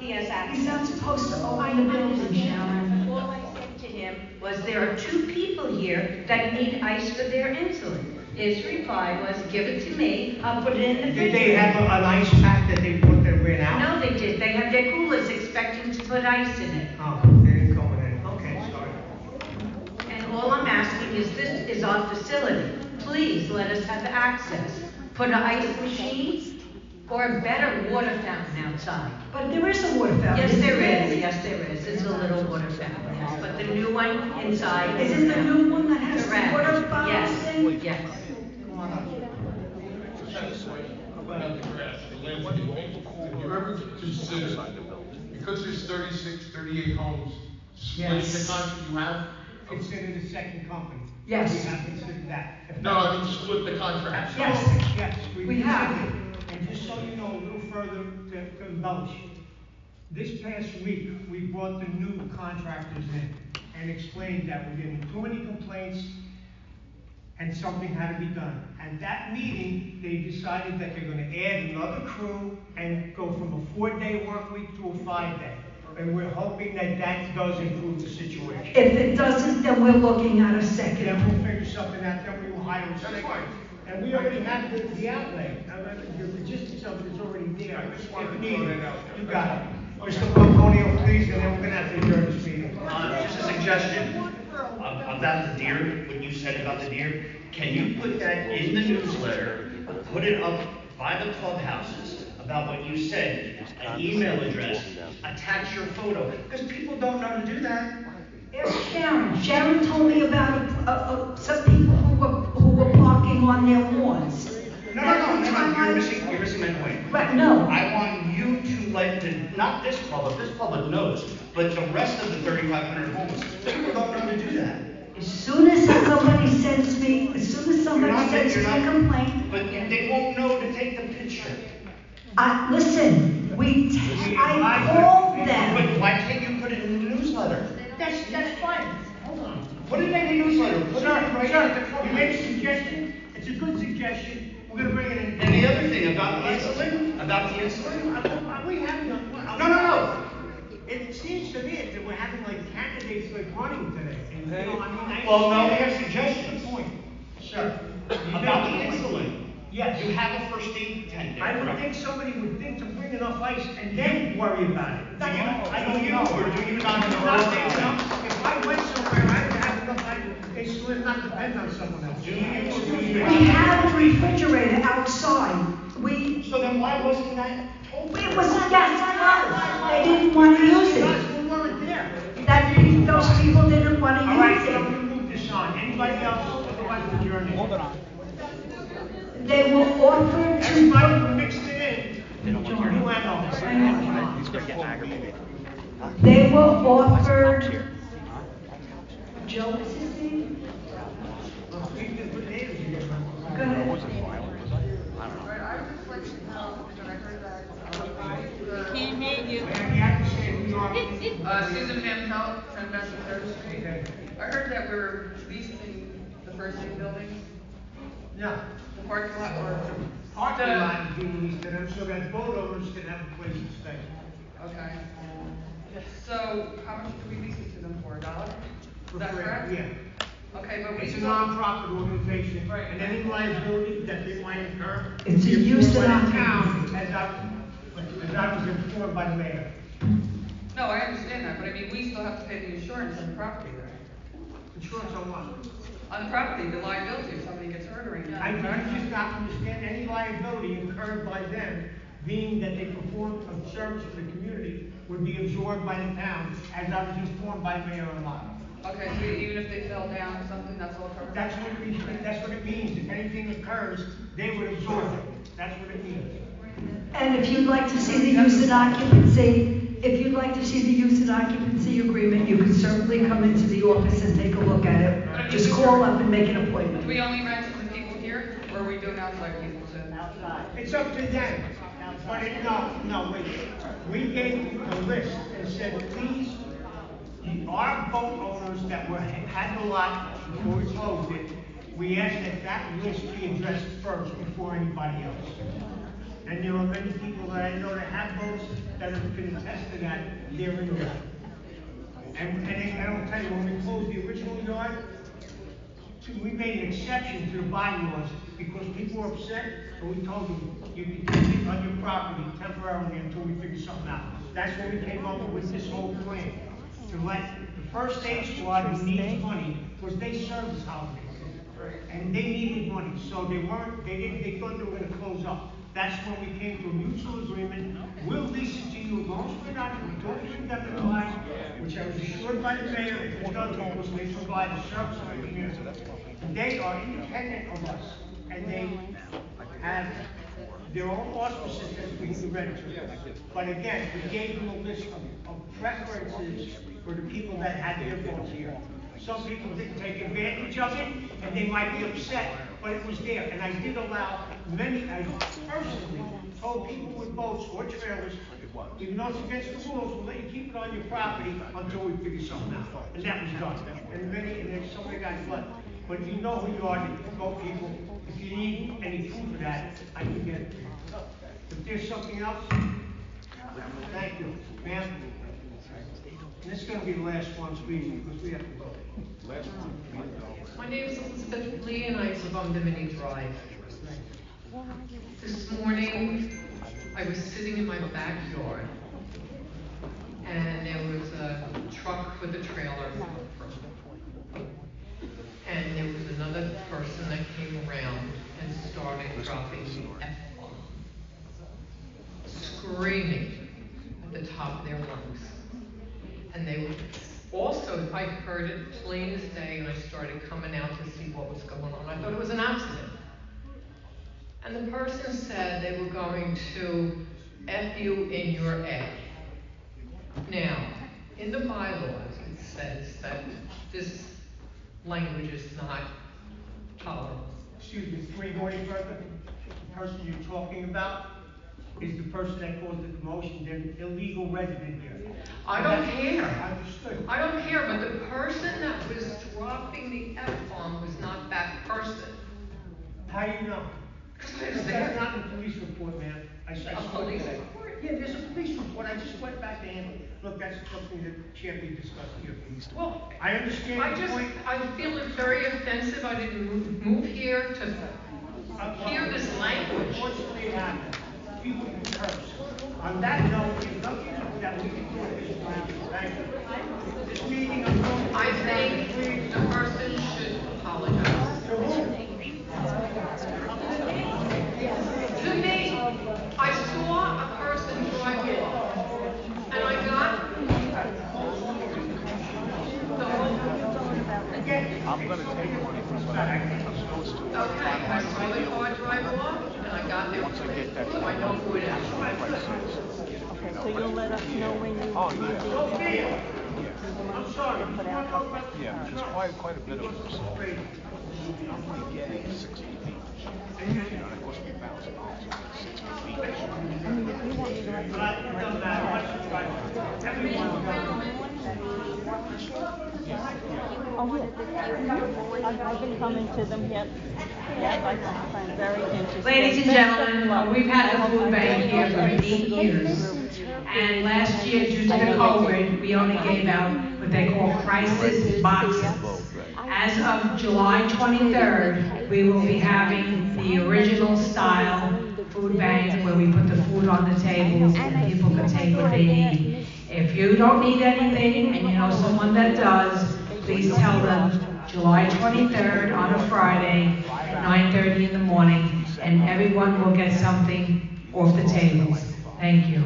He has He's not supposed to open the building, Sharon. All I said to him was, there are two people here that need ice for their insulin. His reply was, give it to me, I'll put it in the Did they have a- an ice pack that they put that ran out? No, they did. They had their coolers expecting to put ice in it. Oh, they didn't go with it. Okay, sorry. And all I'm asking is, this is our facility. Please let us have access. Put an ice machine or a better water fountain outside. But there is a water fountain. Yes, there is, yes, there is. It's a little water fountain, yes. But the new one inside Is is it the new one that has the Correct. water fountain Yes, thing? yes. Have you ever considered, because there's 36, 38 homes, splitting the Yes. contract you have? Consider the second company. Yes. We have considered that. If No, I mean split the contract. Absolutely, yes. We have. considered it. And just so you know, a little further to to embellish, this past week, we brought the new contractors in and explained that we're getting too many complaints and something had to be done. At that meeting, they decided that they're gonna add another crew and go from a four-day work week to a five-day. And we're hoping that that does improve the situation. If it doesn't, then we're looking at a Then second. we'll figure something out, then we will hire a second. And we already have the, the outlay, I mean, the logistics of it is already there. I just wanted If to throw needed. that out there. You got it. Mr. Pomponio, please, and then we're gonna have to adjourn this meeting. Uh, just a suggestion, uh, about the deer, what you said about the deer, can you put that in the newsletter, put it up by the clubhouses about what you said, an email address, attach your photo, because people don't know to do that. Ask Sharon. Sharon told me about, uh, uh, some people who were, who were parking on their lawns. No, no, no, no, no, I- you're missing, you're missing my point. Right, no. I want you to let the, not this public, this public knows, but the rest of the thirty-five hundred homes, people don't know to do that. As soon as somebody sends me, as soon as You're somebody not- sends me you're a not- complaint, But they won't know to take the picture. I, listen, we, t- I called them. But why can't you put it in the newsletter? That's, that's fine. Hold on. Put it in the newsletter. Put it Sir, right sir, you made a suggestion, it's a good suggestion, we're gonna bring it in. And the other thing about the insulin, about the insulin, We have, no, no, no, no. It seems to me that we're having like candidates like running today, and, you know, I mean, I. Well, no, we have suggestions. Point. Sure. you About the make a point. insulin. Yes. You have a first aid tent there. I would think somebody would think to bring enough ice and then worry about it. Do you- I do don't know. or do you not I'm know? not. If I went somewhere, not depend on someone else. We have a refrigerator outside. We. So then why wasn't that? Open? It was that's ours. They didn't want to use it. We weren't there. That those people didn't want to use it. All right, so we move this on. Anybody else? Otherwise, we're. Hold on. They were offered to. Everybody mixed it in. They it. They were offered. Joe, is his name? Go ahead. Can't hear you. Uh, Susan Van Pelt, Third Street. I heard that we're leasing the first aid building, Yeah. the parking lot, or? Parking lot is being leased to them so that boat owners can have a place to stay. Okay. So, how much do we lease it to them for, a dollar? For Is that free, correct? yeah. Okay, but we It's a still. non-profit organization, and any liability that they might incur. It's a is use for and the town, occupancy. as I, as I was informed by the mayor. No, I understand that, but I mean, we still have to pay the insurance on the property, right? Insurance on what? On the property, the liability if somebody gets hurt or anything. I I just not understand any liability incurred by them, being that they perform a service for the community, would be absorbed by the town, as I was informed by Mayor Amato. Okay, so even if they fell down or something, that's all covered? That's what it, means- that's what it means, if anything occurs, they would absorb it, that's what it means. And if you'd like to see the use and occupancy, if you'd like to see the use and occupancy agreement, you can certainly come into the office and take a look at it. Just call up and make an appointment. Do appointment. we only rent it to people here, or are we doing outside people too? Outside. It's up to them, but it, no, no, wait, we gave a list and said, please, the- our boat owners that were, had the lot before we closed it, we asked that that list be addressed first before anybody else. And there are many people that I know that have boats that have been attest to that, they're in there. And, and I don't tell you, when we closed the original yard, we made an exception to the bylaws because people were upset, and we told them, you can keep it on your property temporarily until we figure something out. That's when we came up with this whole plan, to let the first aid squad who needs money, because they service holidays. And they needed money, so they weren't, they didn't, they thought they were gonna close up. That's when we came to a mutual agreement, we'll lease it to you, as long as we're not, totally indemnified, which I was assured by the mayor, if it does, because they provide a service to the community. They are independent of us, and they have their own auspices that we can rent to. But again, we gave them a list of, of preferences for the people that had their boats here. Some people didn't take advantage of it, and they might be upset, but it was there. And I did allow many, I personally told people with boats or trailers, even though it's against the rules, we'll let you keep it on your property until we figure something out. And that was done. And many, and then somebody got flooded. But you know who you are, boat people. If you need any proof of that, I can get it. If there's something else, thank you, ma'am. And this is gonna be the last one, please, because we have to go. My name is Elizabeth Lee and I live on Bimini Drive. This morning, I was sitting in my backyard and there was a truck with a trailer. And there was another person that came around and started dropping the F-bomb. Screaming at the top of their lungs. And they were also, I heard it plain as day, and I started coming out to see what was going on. I thought it was an accident. And the person said they were going to F you in your egg. Now, in the bylaws, it says that this language is not tolerable. Excuse me, before you go any further, the person you're talking about is the person that caused the commotion, they're an illegal resident here. I don't care. Understood. I don't care, but the person that was dropping the F-bomb was not that person. How do you know? Because I was That's not in the police report, ma'am. I I A saw police today. report? Yeah, there's a police report, I just went back to him. Look, that's something that can't be discussed here, please. Well, I understand I your just, point. I feel it's very offensive. I didn't move, move here to hear this language. Unfortunately, it happens. People can curse. On that note, there's nothing that we can do at this time. Thank you. This meeting, I'm going to. I think the person should apologize. To whom? To me, I saw a person drive off, and I got the whole. I'm gonna take money from what I Okay, I saw the car drive off, and I got there, so I know who it is. Okay, so you'll let us know when you. Oh, when yeah. you- I'm sorry. Put out. Because quite, a bit of so I'm only getting sixty feet. You know, cost me thousand dollars, feet. I to write Oh, yeah. I've, I've been coming to them, I. Ladies and gentlemen, we've had the food bank here for eight years. And last year, due to the COVID, we only gave out what they call crisis boxes. As of July 23rd, we will be having the original style food bank where we put the food on the tables and people can take what they need. If you don't need anything and you know someone that does, please tell them July 23rd on a Friday at 9:30 in the morning, and everyone will get something off the tables. Thank you.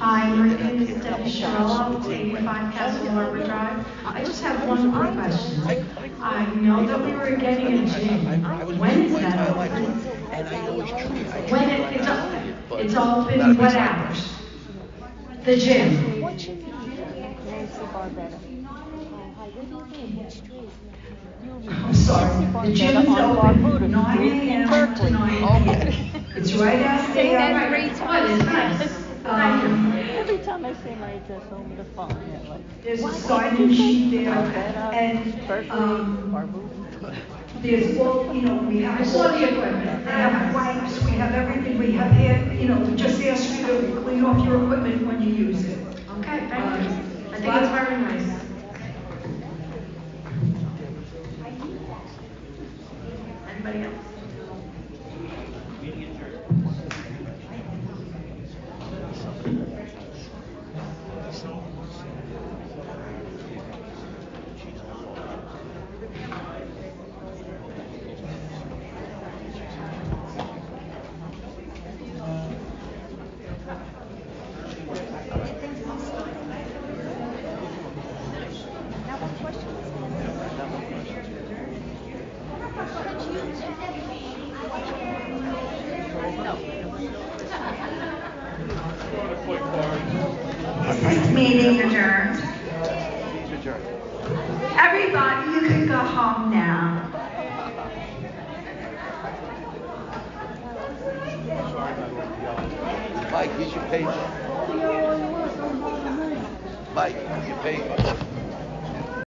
Hi, my name is Debbie Sherrill, 85 Castle Harbor Drive. I just have one quick question. I know that we were getting a gym. When is that open? When it, it's, o- it's open, what hours? The gym? What's your name? Nancy Barbetta. Oh, hi, what are you doing? What street? I'm sorry, the gym is open 9 AM to 9 PM. It's right out Say that three What is times. this? Um, Every time I say my address over the phone, they're like. There's a "What? sign-in sheet there, and, um, There's all, you know, we have all the equipment, we have wipes, we have everything, we have here, you know, we just ask you to clean off your equipment when you use it. Okay, thank you. I think it's very nice. Anybody else?